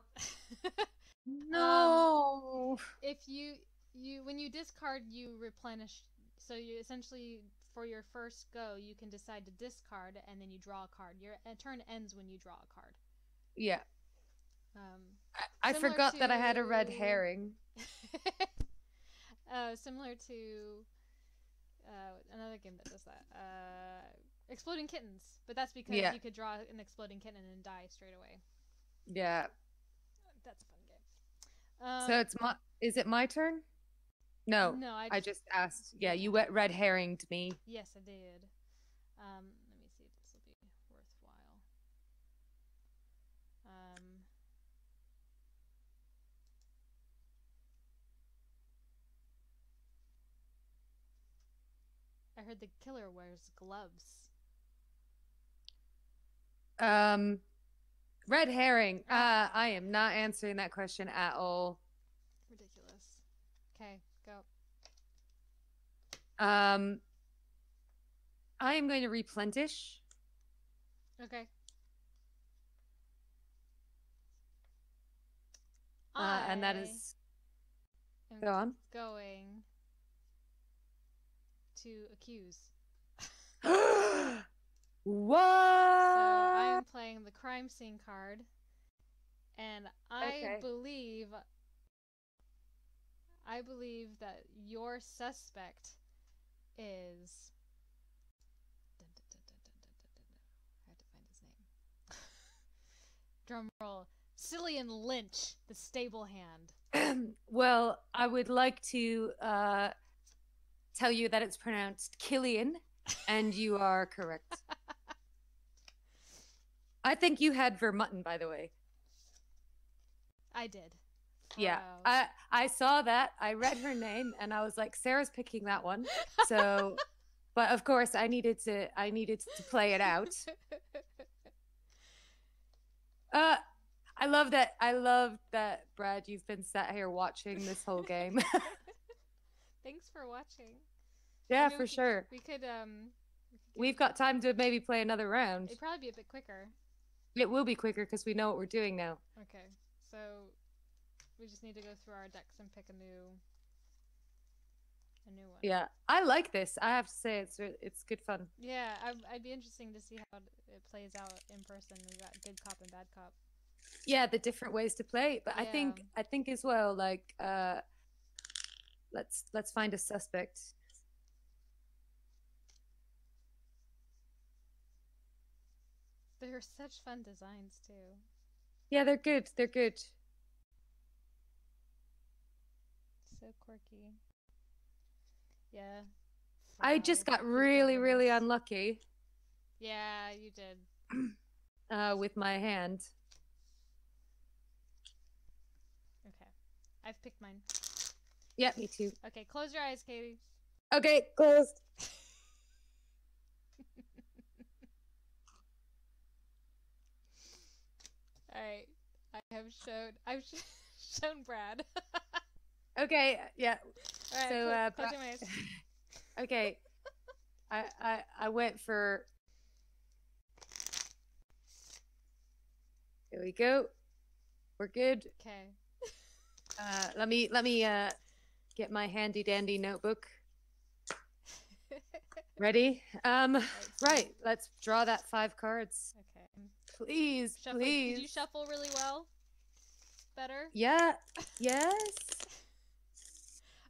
no. if you you when you discard, you replenish. So you essentially for your first go, you can decide to discard, and then you draw a card. Your turn ends when you draw a card. yeah, Um, I, I forgot that I had a red herring. uh, similar to uh, another game that does that. Uh, Exploding Kittens, but that's because Yeah. you could draw an exploding kitten and die straight away. Yeah. That's a fun game. Um, So it's my. Is it my turn? No, no, I, I just asked. Yeah, you wet red herringed me. yes, I did. Um, let me see if this will be worthwhile. Um, I heard the killer wears gloves. Um, red herring. Uh, I am not answering that question at all. Ridiculous. Okay, go. Um, I am going to replenish. Okay. Uh, and that is. Go on. going to accuse. what? So I'm playing the crime scene card, and I Okay. believe, I believe that your suspect is. I have to find his name. Drum roll. Cillian Lynch, the stable hand. well, I would like to uh, tell you that it's pronounced Killian, and you are correct. I think you had Vermutton, by the way. I did. Yeah, Wow. I I saw that. I read her name, and I was like, Sarah's picking that one. So, but of course, I needed to I needed to play it out. Uh, I love that. I love that, Brad. You've been sat here watching this whole game. Thanks for watching. yeah, for we could- sure. We could um. we We've got time to maybe play another round. It'd probably be a bit quicker. It will be quicker because we know what we're doing now. Okay, so we just need to go through our decks and pick a new, a new one. Yeah, I like this. I have to say, it's it's good fun. Yeah, I'd, I'd be interesting to see how it plays out in person. We got good cop and bad cop. Yeah, the different ways to play. But I think I think as well, like, uh, let's let's find a suspect. They're such fun designs too. Yeah, they're good. They're good. So quirky. Yeah. I just got really, really unlucky Yeah, you did. uh, with my hand. Okay, I've picked mine. Yeah, me too. Okay, close your eyes, Katie. Okay, closed. All right, I have shown. I've sh- shown Brad. Okay, yeah. All right, So, uh, close your eyes. Okay. I I I went for. Here we go. We're good. Okay. Uh, let me let me uh get my handy dandy notebook. Ready? Um. Right. Let's draw that five cards, Okay. please, Shuffle. please. Did you shuffle really well? Better. Yeah. Yes.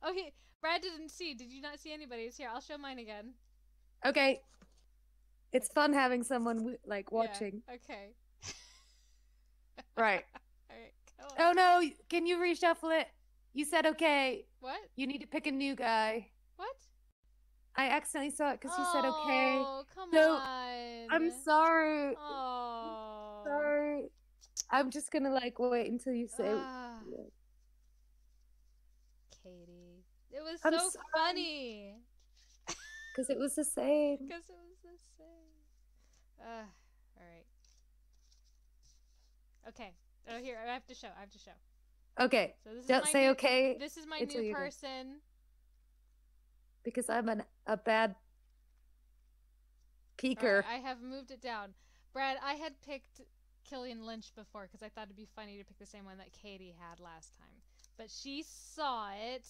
Oh, he, Brad didn't see. Did you not see anybody's? Here, I'll show mine again. Okay. It's fun having someone like Yeah, watching. Okay. Right. All right. Oh no! Can you reshuffle it? You said okay. What? You need to pick a new guy. What? I accidentally saw it because you said okay. Oh, come So, on. I'm sorry. Oh. Sorry. I'm just gonna like wait until you say. Ah, Katie. It was I'm so sorry. funny. Because it was the same. Because it was the same. Uh, all right. Okay. Oh, here I have to show. I have to show. Okay. So Don't say new, okay This is my new person. because I'm an, a bad Peeker. Alright, I have moved it down. Brad, I had picked Killian Lynch before because I thought it'd be funny to pick the same one that Katie had last time. But she saw it.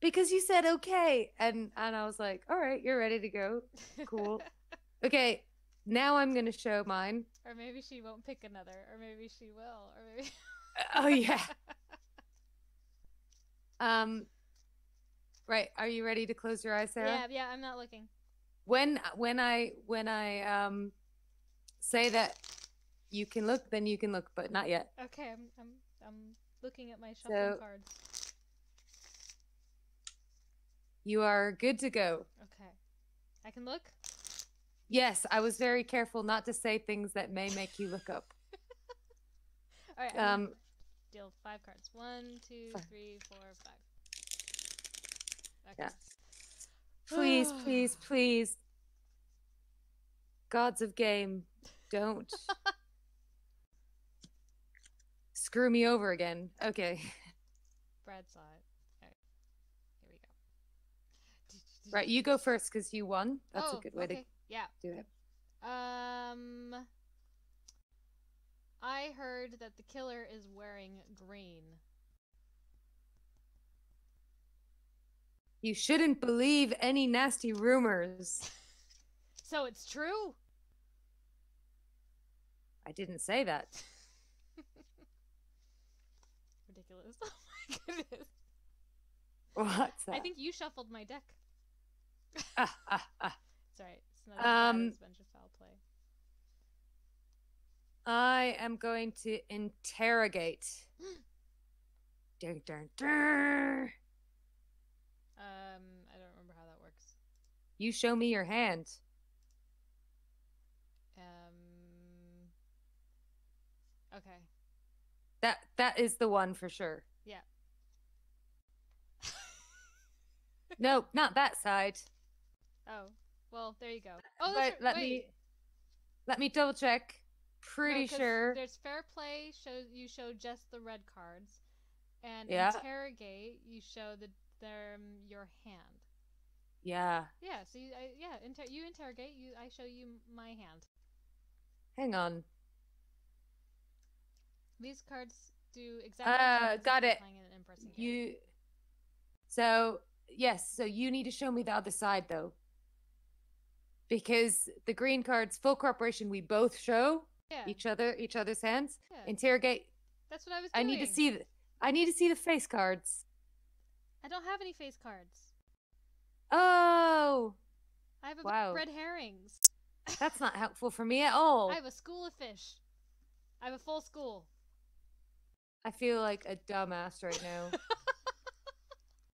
Because you said okay. And and I was like, all right, you're ready to go. Cool. Okay, now I'm gonna show mine. or maybe she won't pick another. Or maybe she will. Or maybe. Oh yeah. Um right, are you ready to close your eyes, Sarah? yeah, yeah, I'm not looking. When when I when I um say that you can look, then you can look, but not yet. Okay, I'm I'm I'm looking at my shuffle So- cards. You are good to go. Okay. I can look? Yes, I was very careful not to say things that may make you look up. Alright, I'm Um deal five cards. One, two, Five. three, four, five. Okay. Yeah. Please, please, please. Gods of game, don't screw me over again. Okay. Brad saw it. Alright. Here we go. Right, you go first because you won. That's oh, a good way okay. Yeah. to do it. Um I heard that the killer is wearing green. You shouldn't believe any nasty rumors. So it's true? I didn't say that. Ridiculous. Oh my goodness. What's that? I think you shuffled my deck. Ah, ah, ah. It's alright. It's not as bad Um, as a bunch of foul play. I am going to interrogate. dun, dun, dun. Um, I don't remember how that works. You show me your hand. Um. Okay. That that is the one for sure. Yeah. No, not that side. Oh, well, there you go. Oh, but right. let Wait. me let me double check. No, sure. There's fair play. Shows you show just the red cards, and Yeah. interrogate. You show the them your hand. Yeah. Yeah. So you, I, yeah, inter- you interrogate. You, I show you my hand. Hang on. These cards do exactly. Uh, same as if got it. Playing in an in-person game. You So, yes, so you need to show me the other side though. Because the green cards full cooperation we both show Yeah. each other each other's hands. yeah. Interrogate That's what I was. I need to see the I need to see the face cards. I don't have any face cards. Oh, I have a Wow. red herrings. that's not helpful for me at all. I have a school of fish. I have a full school. I feel like a dumbass right now.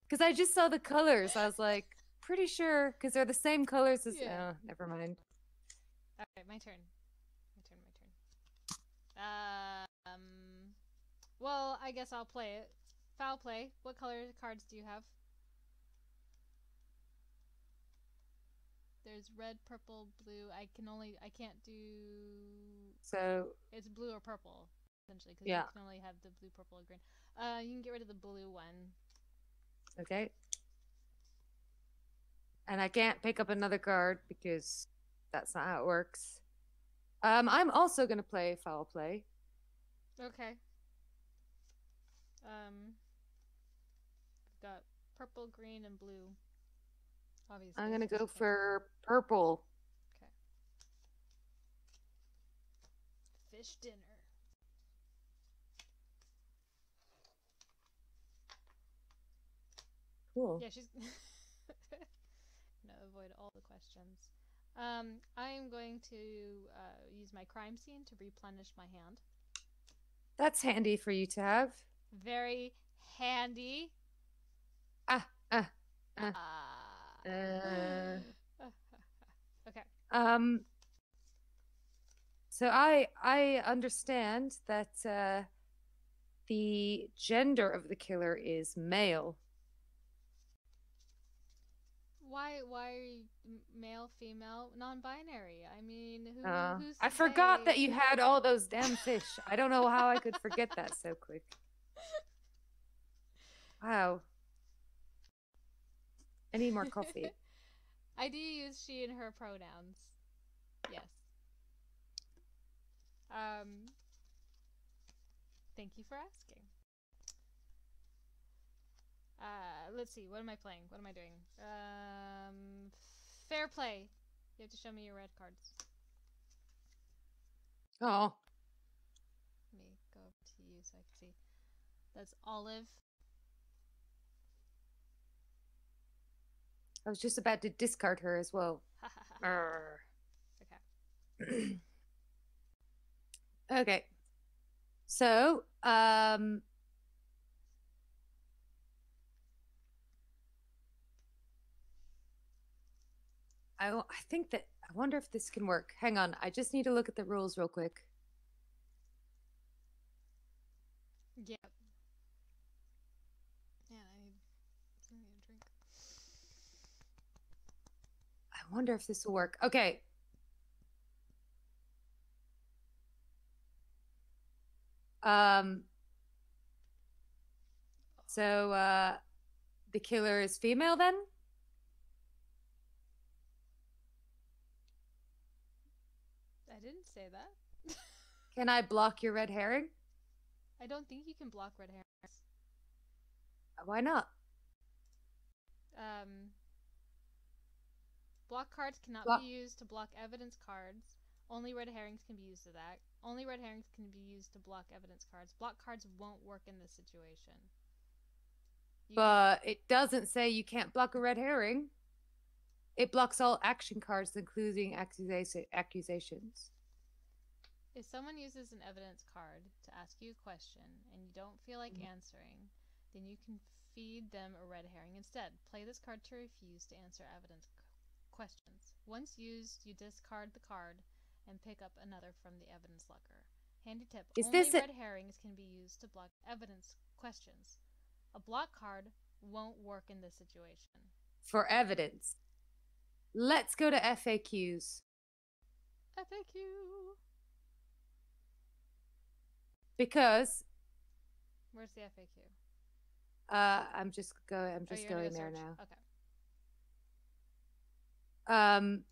Because I just saw the colors. I was like, pretty sure, because they're the same colors as. Yeah. Oh, never mind. All right, my turn. My turn. My turn. Um. Well, I guess I'll play it. Foul play. What color cards do you have? There's red, purple, blue. I can only. I can't do. So, It's blue or purple, essentially, because Yeah. you can only have the blue, purple, or green. Uh, you can get rid of the blue one. okay. And I can't pick up another card because that's not how it works. Um, I'm also going to play foul play. Okay. Um. We've got purple, green, and blue. Obviously. I'm going to go okay. for purple. Okay. Fish dinner. Cool. Yeah, she's gonna avoid all the questions. Um, I am going to uh, use my crime scene to replenish my hand. That's handy for you to have. Very handy. Ah, ah, ah. Ah. Uh. okay. Um. So I I understand that uh, the gender of the killer is male why why are you male, female, non-binary? I mean, who, uh, who's I forgot that you had all those damn fish. I don't know how I could forget that so quick. Wow. I need more coffee. I do use she and her pronouns. Yes. Um. Thank you for asking. Uh, let's see. What am I playing? What am I doing? Um, fair play. You have to show me your red cards. Oh, Let me go up to you so I can see. That's Olive. I was just about to discard her as well. Okay. Okay. So, um I I think that I wonder if this can work. Hang on. I just need to look at the rules real quick. Yep. Yeah, I need something to drink. I wonder if this will work. Okay. Um so uh the killer is female then? I didn't say that. Can I block your red herring? I don't think you can block red herrings. Why not? Um, block cards cannot Block- be used to block evidence cards. Only red herrings can be used to that. Only red herrings can be used to block evidence cards. Block cards won't work in this situation. You- But it doesn't say you can't block a red herring. It blocks all action cards, including accusa- accusations. If someone uses an evidence card to ask you a question and you don't feel like Mhm. answering, then you can feed them a red herring instead. Play this card to refuse to answer evidence c- questions. Once used, you discard the card and pick up another from the evidence locker. Handy tip: Is only this a- red herrings can be used to block evidence questions. A block card won't work in this situation. For evidence. Let's go to FAQs FAQ. Because Where's the FAQ? uh, I'm just going. I'm Oh, just gonna going go there search. now. Okay. Um,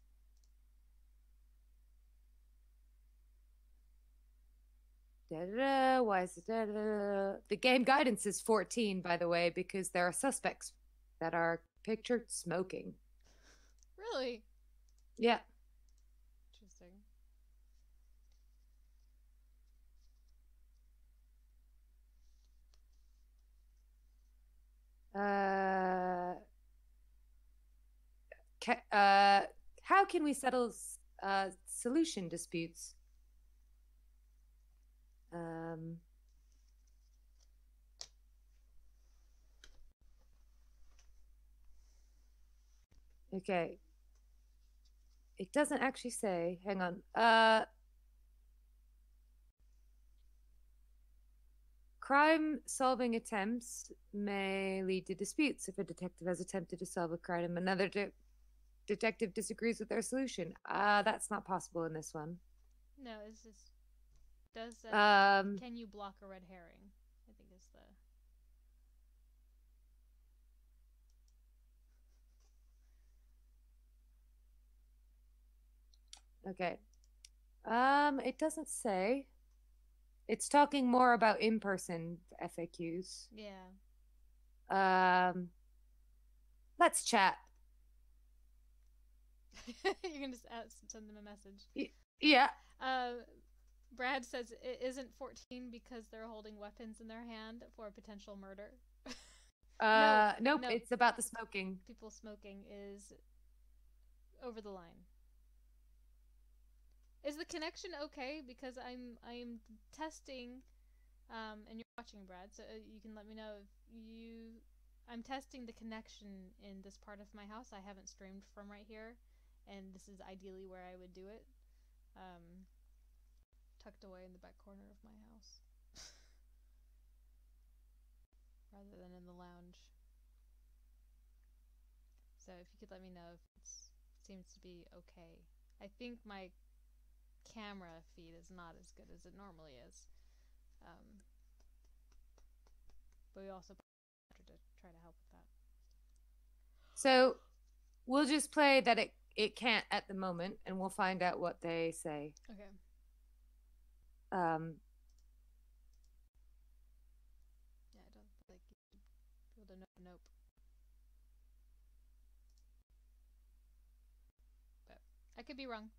da-da-da, why is it da-da-da? the game guidance is 14 by the way because there are suspects that are pictured smoking Really yeah interesting. Uh, ca- uh how can we settle uh solution disputes? Um okay. It doesn't actually say hang on. Uh crime solving attempts may lead to disputes if a detective has attempted to solve a crime and another de- detective disagrees with their solution uh that's not possible in this one No, it's just does that um can you block a red herring? I think is the Okay. Um, it doesn't say. It's talking more about in-person FAQs. yeah. Um, let's chat. you can just ask, send them a message. Yeah. Uh, Brad says it isn't 14 because they're holding weapons in their hand for a potential murder. Uh, nope. no. It's about the smoking. People smoking is over the line. Is the connection okay? Because I'm I'm testing, um, and you're watching, Brad, so uh, you can let me know if you. I'm testing the connection in this part of my house. I haven't streamed from right here, and this is ideally where I would do it, um, tucked away in the back corner of my house, rather than in the lounge. So if you could let me know if it seems to be okay. I think my camera feed is not as good as it normally is. Um, but we also to try to help with that. So we'll just play that it it can't at the moment, and we'll find out what they say. Okay. Um. Yeah, I don't people know. Nope. But I could be wrong.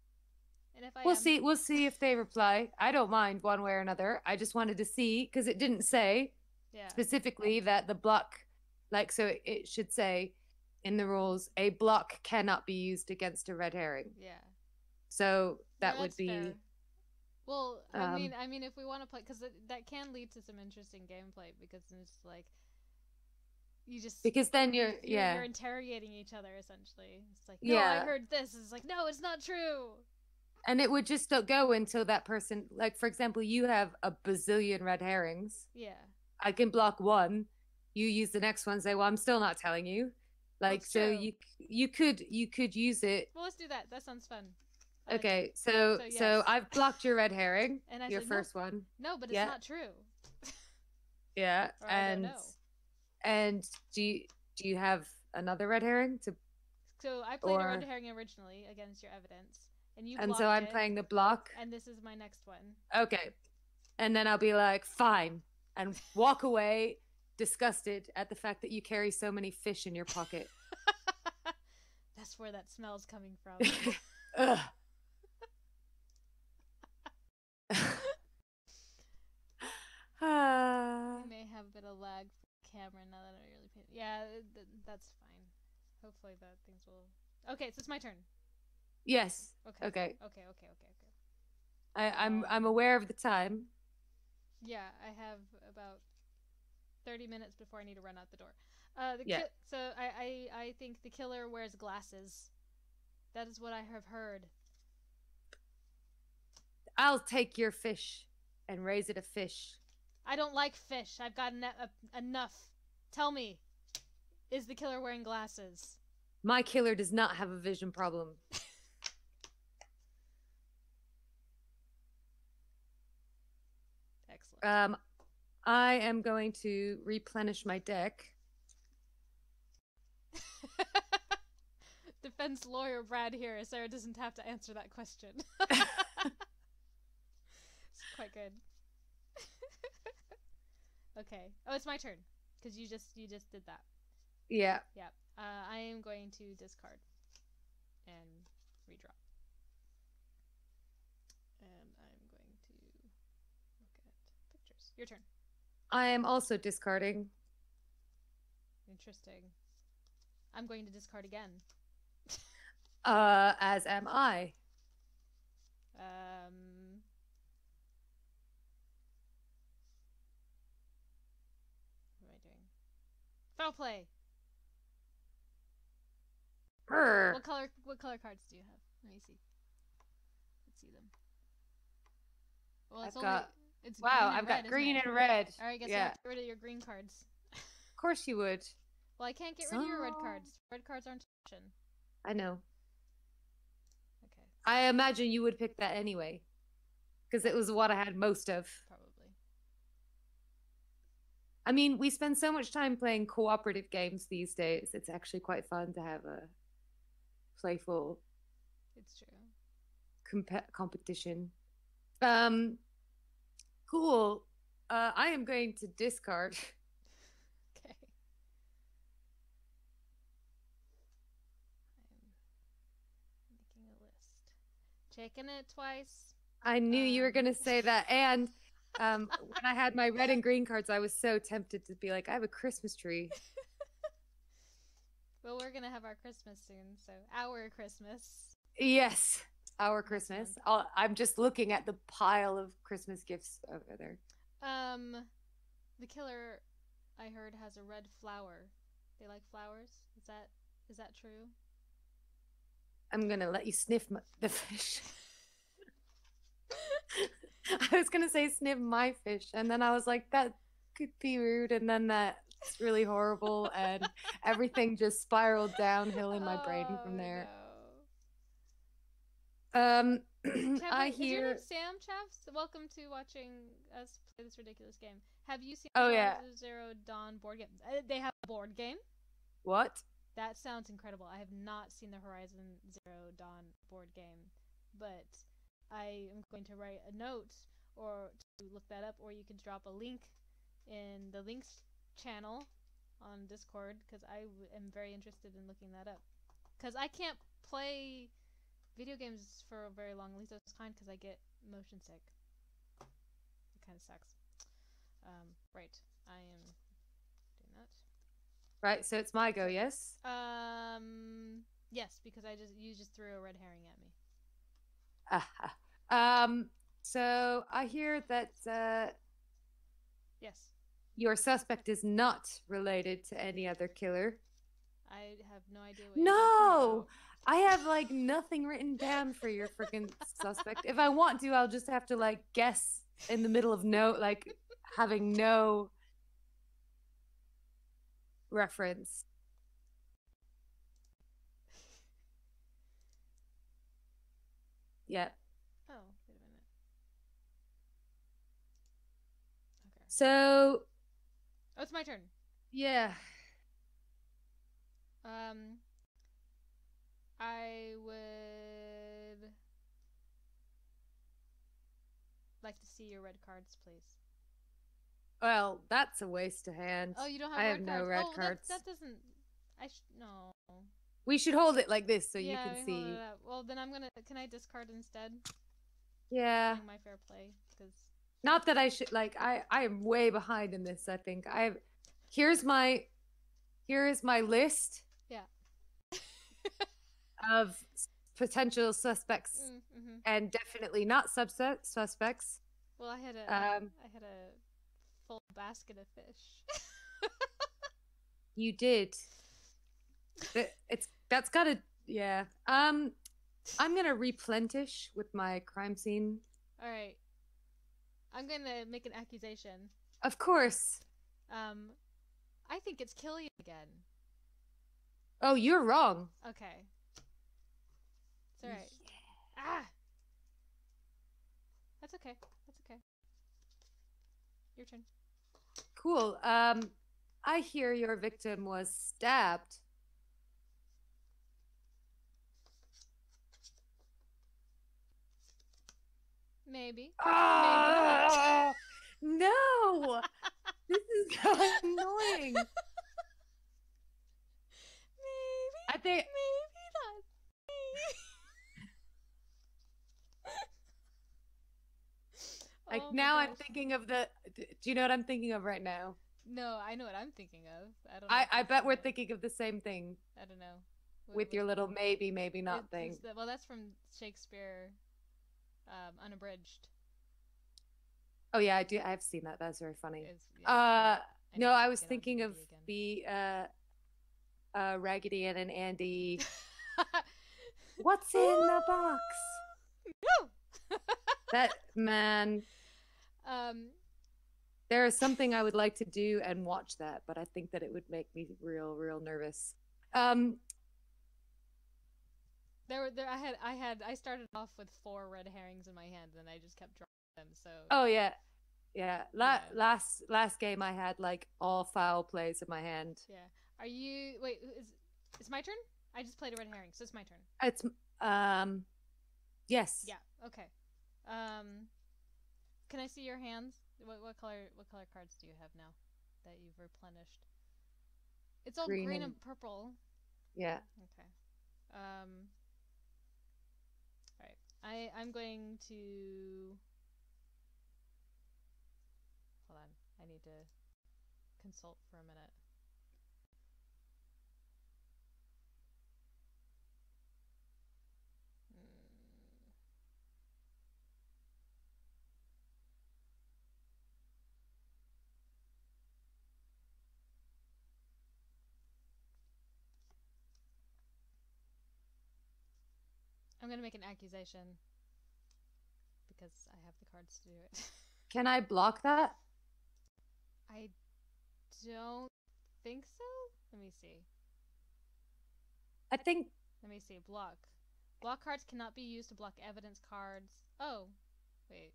And if I We'll am, see. We'll see if they reply. I don't mind one way or another. I just wanted to see because it didn't say yeah, specifically that the block, like, so it, should say in the rules, a block cannot be used against a red herring. yeah. So that No, would be fair. Well, I um, mean, I mean, if we want to play, because that can lead to some interesting gameplay, because it's like you just because then you're, you're, yeah. you're interrogating each other essentially. It's like, no, I heard this. It's like, no, it's not true. And it would just go until that person, like, for example, you have a bazillion red herrings. Yeah, I can block one. You use the next one. Say, well, I'm still not telling you. Like, so you you could you could use it. well, let's do that. That sounds fun. Okay, so so so, yes. I've blocked your red herring, And I your said, no. first one. No, but it's Yeah. not true. Yeah, Or and and do you do you have another red herring to? So I played a red herring originally against your evidence, and you and so I'm it, playing the block. And this is my next one. Okay, and then I'll be like, fine, and walk away, disgusted at the fact that you carry so many fish in your pocket. That's where that smell's coming from. Ugh. Ah. May have a bit of lag for the camera now that I really paid. Yeah, th- that's fine. Hopefully that things will. Okay, so it's my turn. Yes. Okay. Okay. Okay. Okay. Okay. Okay. I, I'm Um, I'm aware of the time. Yeah, I have about thirty minutes before I need to run out the door. Uh, the Yeah. ki- so I, I I think the killer wears glasses. That is what I have heard. I'll take your fish and raise it a fish. I don't like fish. I've got ene- uh, enough. Tell me, is the killer wearing glasses? My killer does not have a vision problem. Excellent. Um, I am going to replenish my deck. Defense lawyer Brad here. Sarah doesn't have to answer that question. it's quite good. okay. Oh, it's my turn because you just you just did that. Yeah. Yeah. Uh, I am going to discard and redraw. And I'm going to look at pictures. Your turn. I am also discarding. Interesting. I'm going to discard again. Uh, as am I. Um. What am I doing? Foul play. Brr. What color? What color cards do you have? Let me see. Let's see them. Well, it's I've only. got- It's Wow, I've red, got green it? and red. All right, I guess yeah, have to get rid of your green cards. of course you would. Well, I can't get rid of your red cards. Red cards aren't an option. I know. Okay, I imagine you would pick that anyway, because it was what I had most of. probably. I mean, we spend so much time playing cooperative games these days. It's actually quite fun to have a playful It's true. comp- competition. Um, cool. Uh, I am going to discard. Okay. I'm making a list. Checking it twice. I knew you were Um. going to say that. And um, when I had my red and green cards, I was so tempted to be like, I have a Christmas tree. Well, we're gonna have our Christmas soon, so our Christmas. Yes, our Christmas. I'll, I'm just looking at the pile of Christmas gifts over there. Um, the killer, I heard, has a red flower. They like flowers. Is that is that true? I'm going to let you sniff my, the fish. I was going to say sniff my fish. And then I was like, that could be rude. And then that's really horrible. And everything just spiraled downhill in my brain from Oh, there. no. Um, I wait, Is your hear. Sam Chavs? Welcome to watching us play this ridiculous game. Have you seen Oh, the yeah. Horizon Zero Dawn board game? Uh, they have a board game. What? That sounds incredible. I have not seen the Horizon Zero Dawn board game, but I am going to write a note or to look that up, or you can drop a link in the links channel on Discord because I w- am very interested in looking that up. Because I can't play video games for a very long. At least that's kind because I get motion sick. It kind of sucks. Um, right, I am doing that. Right, so it's my go, yes? Um, yes, because I just you just threw a red herring at me. Ah, um, so I hear that uh, Yes, your suspect is not related to any other killer. I have no idea No! I have like nothing written down for your freaking suspect. If I want to, I'll just have to like guess in the middle of no, like having no reference. Yeah. Oh, wait a minute. Okay. So, Oh, it's my turn. yeah. Um, I would like to see your red cards, please. Well, that's a waste of hand. Oh, you don't have I red have no cards. red oh, cards. That, that doesn't. I sh- no. We should hold it like this so yeah, you can hold see. Well, then I'm gonna. Can I discard instead? Yeah. My fair play because. Not that I should like I I am way behind in this, I think. I have here's my here is my list Yeah. of potential suspects mm-hmm. and definitely not subset suspects. Well, I had a. Um, I had a full basket of fish. You did. It's that's got to yeah. Um I'm going to replenish with my crime scene. All right. I'm gonna make an accusation. Of course. Um, I think it's Killian again. Oh, you're wrong. Okay. It's alright. Ah! That's okay. That's okay. Your turn. Cool. Um I hear your victim was stabbed. Maybe. Oh, no. this is so annoying. Maybe. I think Maybe not. Like Oh now I'm thinking of the do you know what I'm thinking of right now? No, I know what I'm thinking of. I don't. Know I I bet we're thinking of the same thing I don't know. What- with what- your little maybe maybe not It's- thing. the- well, that's from Shakespeare, um, unabridged. Oh yeah, I do I've seen that. That's very funny. Yeah, Uh I no, I was thinking of again. the uh uh Raggedy Ann and Andy. What's in the box? no. That man, um. there is something I would like to do and watch that, but I think that it would make me real, real nervous. Um, There were there. I had I had I started off with four red herrings in my hand, and I just kept drawing them. So. oh yeah, yeah. La- Yeah. Last last game I had like all foul plays in my hand. Yeah. Are you? Wait. Is it's my turn? I just played a red herring, so it's my turn. It's um, yes. Yeah. Okay. Um, can I see your hands? What what color what color cards do you have now that you've replenished? It's all green, Green and, and- purple. Yeah. Okay. Um. All right. I I'm going to. Hold on. I need to consult for a minute. I'm gonna make an accusation because I have the cards to do it. Can I block that? I don't think so. Let me see. I think Let me see. Block. Block cards cannot be used to block evidence cards. Oh, wait.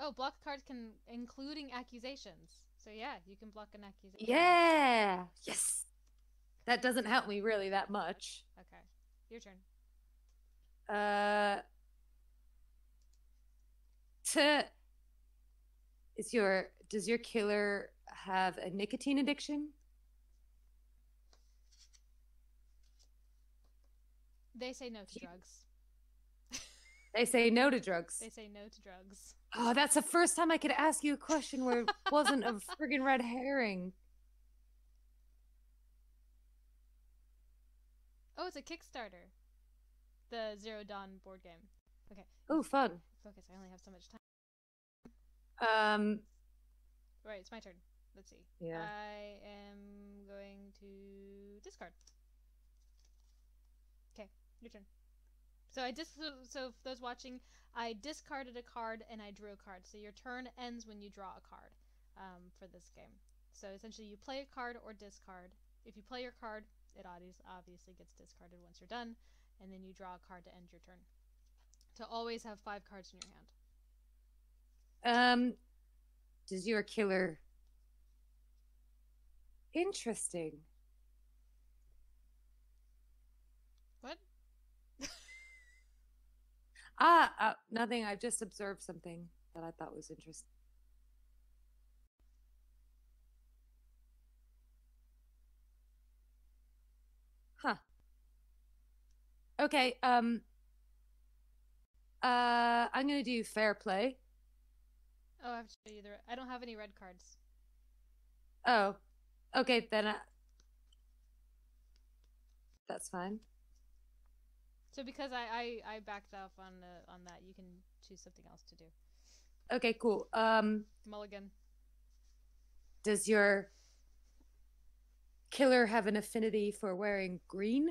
Oh, block cards can, including accusations. So yeah, you can block an accusation. yeah. Yes. That doesn't help me really that much. Okay, your turn uh, to is your does your killer have a nicotine addiction? They say no to drugs. They say no to drugs. They say no to drugs. Oh, that's the first time I could ask you a question where it wasn't a friggin' red herring. Oh, it's a Kickstarter. The Zero Dawn board game. Okay. Oh, fun. Focus. I only have so much time. Um, Right, it's my turn. Let's see. Yeah. I am going to discard. Okay, your turn. So I dis- so, so for those watching, I discarded a card and I drew a card. So your turn ends when you draw a card um, for this game. So essentially, you play a card or discard. If you play your card, it obviously gets discarded once you're done, and then you draw a card to end your turn. To always have five cards in your hand. um, does your killer? Interesting. What? Ah, uh, nothing. I've just observed something that I thought was interesting. Huh. Okay. Um. Uh, I'm gonna do fair play. Oh, I have to show you the. I don't have any red cards. Oh, okay. Then I... that's fine. So because I, I, I backed off on the, on that, you can choose something else to do. Okay, cool. Um, Mulligan. does your killer have an affinity for wearing green?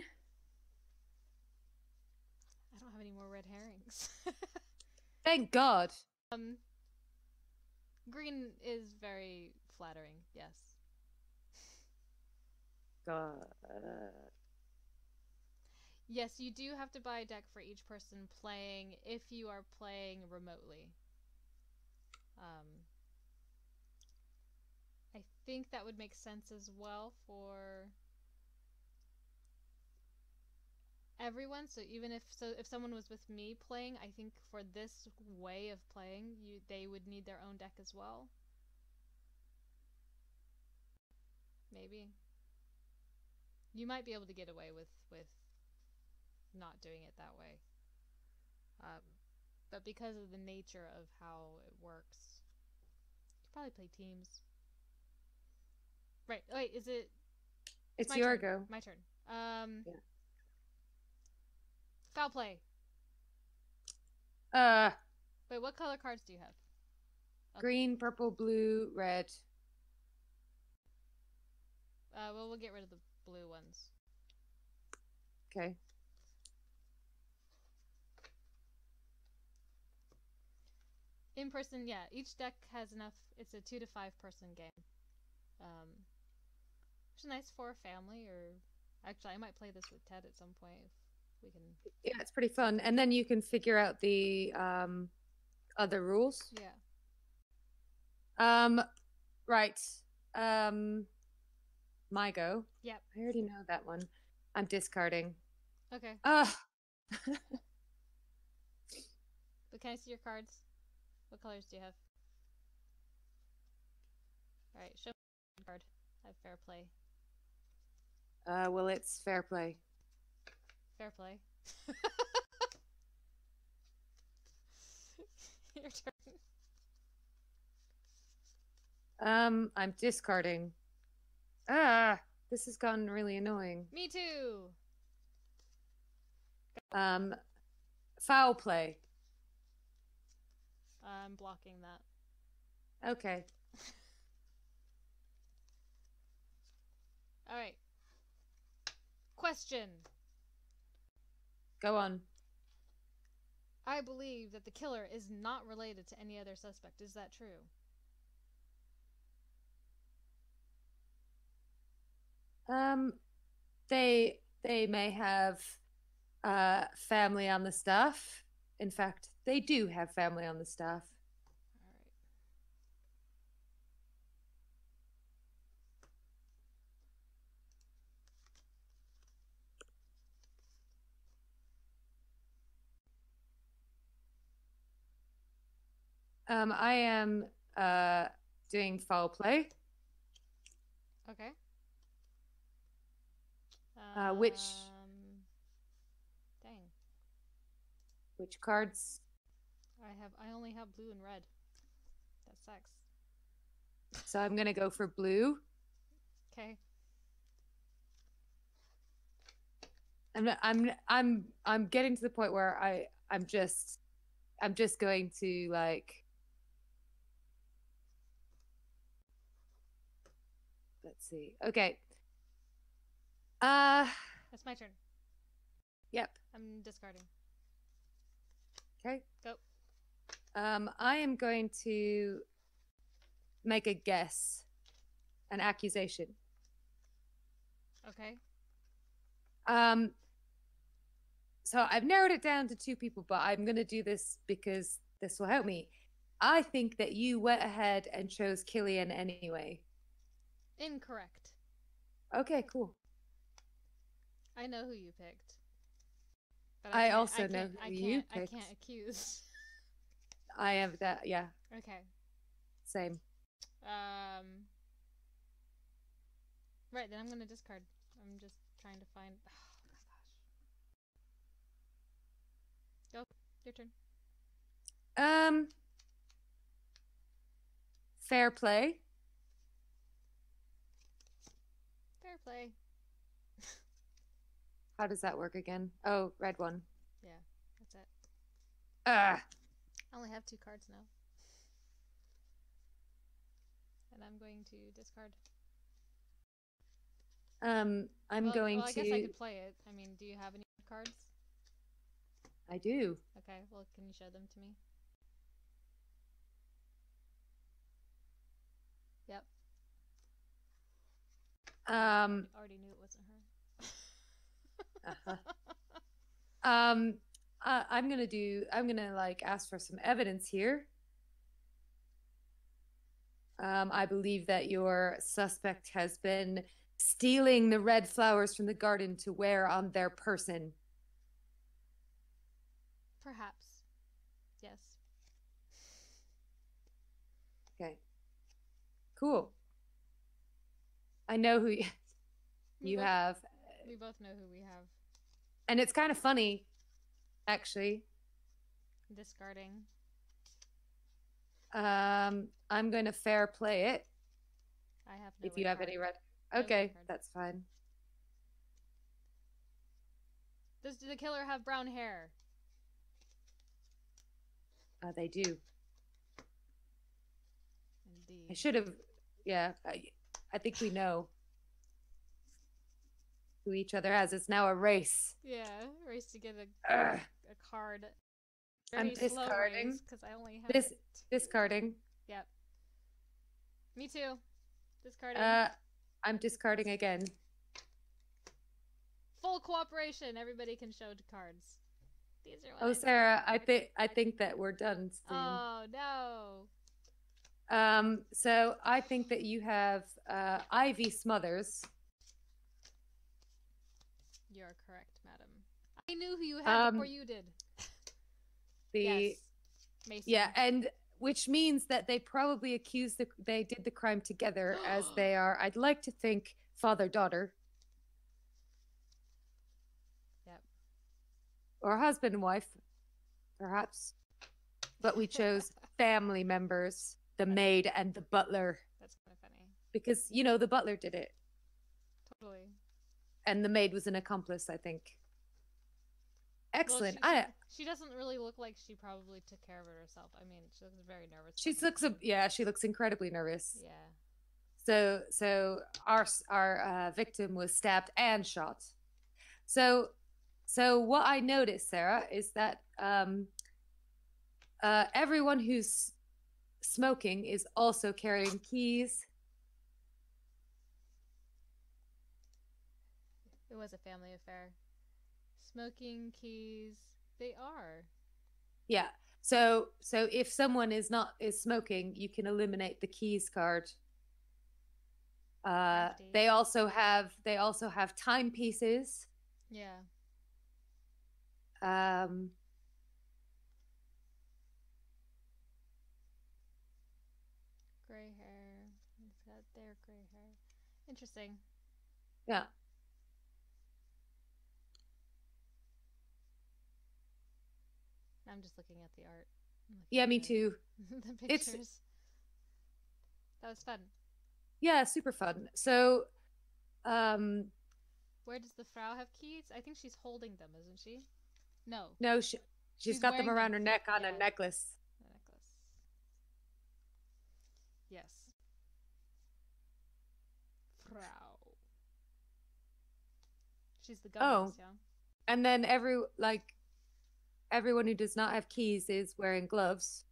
I don't have any more red herrings. Thank God. um, green is very flattering. Yes. God. Yes, you do have to buy a deck for each person playing if you are playing remotely. Um, I think that would make sense as well for everyone. So even if so, if someone was with me playing, I think for this way of playing, you they would need their own deck as well. Maybe. You might be able to get away with with not doing it that way. Um, but because of the nature of how it works, you could probably play teams. Right. Wait, is it It's your turn. go. My turn. Um. Yeah. Foul play. Uh, Wait, what color cards do you have? Okay. green, purple, blue, red. Uh, well, we'll get rid of the blue ones. Okay. In person, yeah. Each deck has enough. It's a two to five person game. Um, which is nice for a family. Or actually, I might play this with Ted at some point if we can. Yeah, it's pretty fun. And then you can figure out the um other rules. Yeah. Um, right. Um, my go. Yep. I already know that one. I'm discarding. Okay. Ah, But can I see your cards? What colors do you have? All right, show me card. I have fair play. uh, well, it's fair play. Fair play. your turn. Um, I'm discarding. Ah, this has gotten really annoying. Me too. Um, foul play. I'm blocking that. Okay. All right. Question. Go on. I believe that the killer is not related to any other suspect. Is that true? Um, they they may have uh family on the staff. In fact, they do have family on the staff. Um, I am uh doing foul play. Okay. Uh, which- Um, Which cards? I have. I only have blue and red. That sucks. So I'm gonna go for blue. Okay. I'm not, I'm I'm I'm getting to the point where I I'm just I'm just going to like let's see. Okay. Uh That's my turn. yep. I'm discarding. Okay. Go. Um I am going to make a guess. An accusation. Okay. Um so I've narrowed it down to two people, but I'm going to do this because this will help me. I think that you went ahead and chose Killian anyway. Incorrect. Okay, cool. I know who you picked. But I can't- also can't- know who you I can't accuse. I have that. Yeah, Okay. same. Um. Right then, I'm gonna discard. I'm just trying to find. Oh my gosh. Go. Your turn. Um, fair play. Fair play. How does that work again? Oh, red one. Yeah, that's it. Ah, I only have two cards now. And I'm going to discard. um, I'm well, going well, I to. guess I could play it. I mean, do you have any cards? I do. Okay, well, can you show them to me? Yep, Um, already knew it wasn't her. uh-huh. um, uh, I'm gonna do. I'm gonna like ask for some evidence here. Um, I believe that your suspect has been stealing the red flowers from the garden to wear on their person. Perhaps. Yes. Okay. Cool. I know who you, you both- have, We both know who we have. and it's kind of funny, actually. Discarding. Um, I'm going to fair play it I have no if you have card. any red. Okay, card. that's fine. Does the killer have brown hair? Uh, they do. Indeed. I should have. Yeah, I, I think we know who each other has. It's now a race. Yeah, race to get a, Ugh. a card. I'm discarding. because I only have Dis- Discarding. Yep. Me too. Discarding. Uh, I'm discarding again. Full cooperation. Everybody can show cards. These are. Oh, I Sarah, I think I think that we're done soon. Oh no. Um, so I think that you have uh, Ivy Smothers. You're correct, madam. I knew who you had Um, before you did. The yes. Mason. yeah, and which means that they probably accused the they did the crime together as they are. I'd like to think father daughter Yep. or husband wife, perhaps. But we chose family members, the maid and the butler, That's kind of funny. because you know the butler did it, Totally. and the maid was an accomplice. I think. Well, Excellent. she, I she doesn't really look like she probably took care of it herself. I mean, she looks very nervous. she looks a, yeah she looks incredibly nervous. Yeah. So so our our uh, victim was stabbed and shot. So so what I noticed, Sarah, is that um, uh, everyone who's smoking is also carrying keys. It was a family affair. Smoking keys. They are. Yeah. So so if someone is not is smoking, you can eliminate the keys card. Uh, they also have they also have timepieces. Yeah. Um, Gray hair. It's got their gray hair. Interesting. yeah. I'm just looking at the art. Yeah, me too. the It's- pictures. That was fun. Yeah, super fun. So, um, Where does the Frau have keys? I think she's holding them, isn't she? No, no, she, she's She's got them around them. her neck on Yeah. a necklace. the necklace. Yes. Frau. She's the Oh. yeah. And then every like everyone who does not have keys is wearing gloves.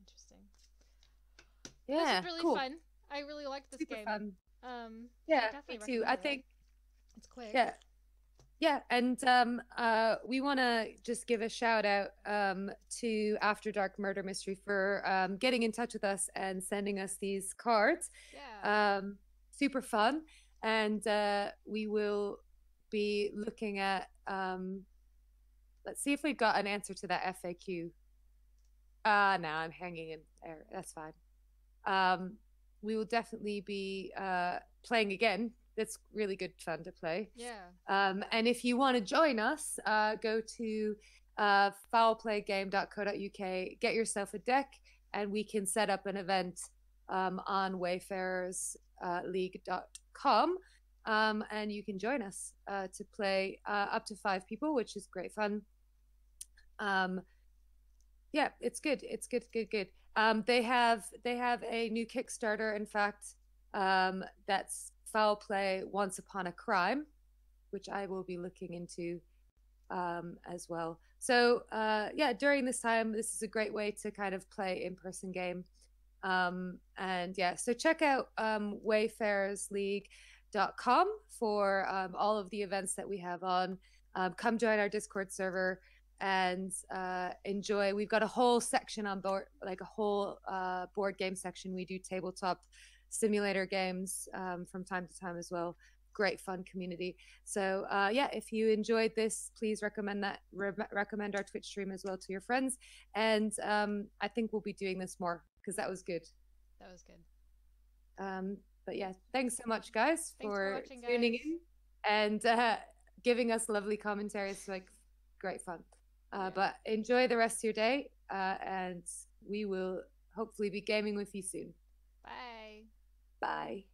Interesting. Yeah, this is really cool. fun. I really like this Super game. fun. Um, Yeah, definitely me too. I recommend it. think it's quick. yeah yeah and um uh we want to just give a shout out um to after dark murder mystery for um getting in touch with us and sending us these cards. Yeah. um super fun and uh we will be looking at um let's see if we've got an answer to that faq uh no i'm hanging in there that's fine. Um we will definitely be uh playing again that's really good fun to play yeah. um, and if you want to join us, uh, go to uh, foulplaygame.co.uk, get yourself a deck, and we can set up an event um, on wayfarersleague.com. Um, and you can join us uh, to play uh, up to five people, which is great fun. Um, yeah, it's good. It's good, good, good. Um, they have they have a new Kickstarter. In fact, um, that's foul play once upon a crime which i will be looking into um, as well. So uh, yeah during this time this is a great way to kind of play in-person game. Um, and yeah so check out um, wayfarersleague.com for um, all of the events that we have on. Um, come join our discord server and uh, enjoy. We've got a whole section on board like a whole uh, board game section. We do tabletop simulator games um, from time to time as well. Great fun community. So uh, yeah, if you enjoyed this, please recommend that re- recommend our Twitch stream as well to your friends. And um, I think we'll be doing this more because that was good. That was good. Um, but yeah, thanks so much, guys, Thanks for for, watching, tuning guys. in and uh, giving us lovely commentary. It's like great fun. Uh, Yeah. But enjoy the rest of your day, uh, and we will hopefully be gaming with you soon. Bye.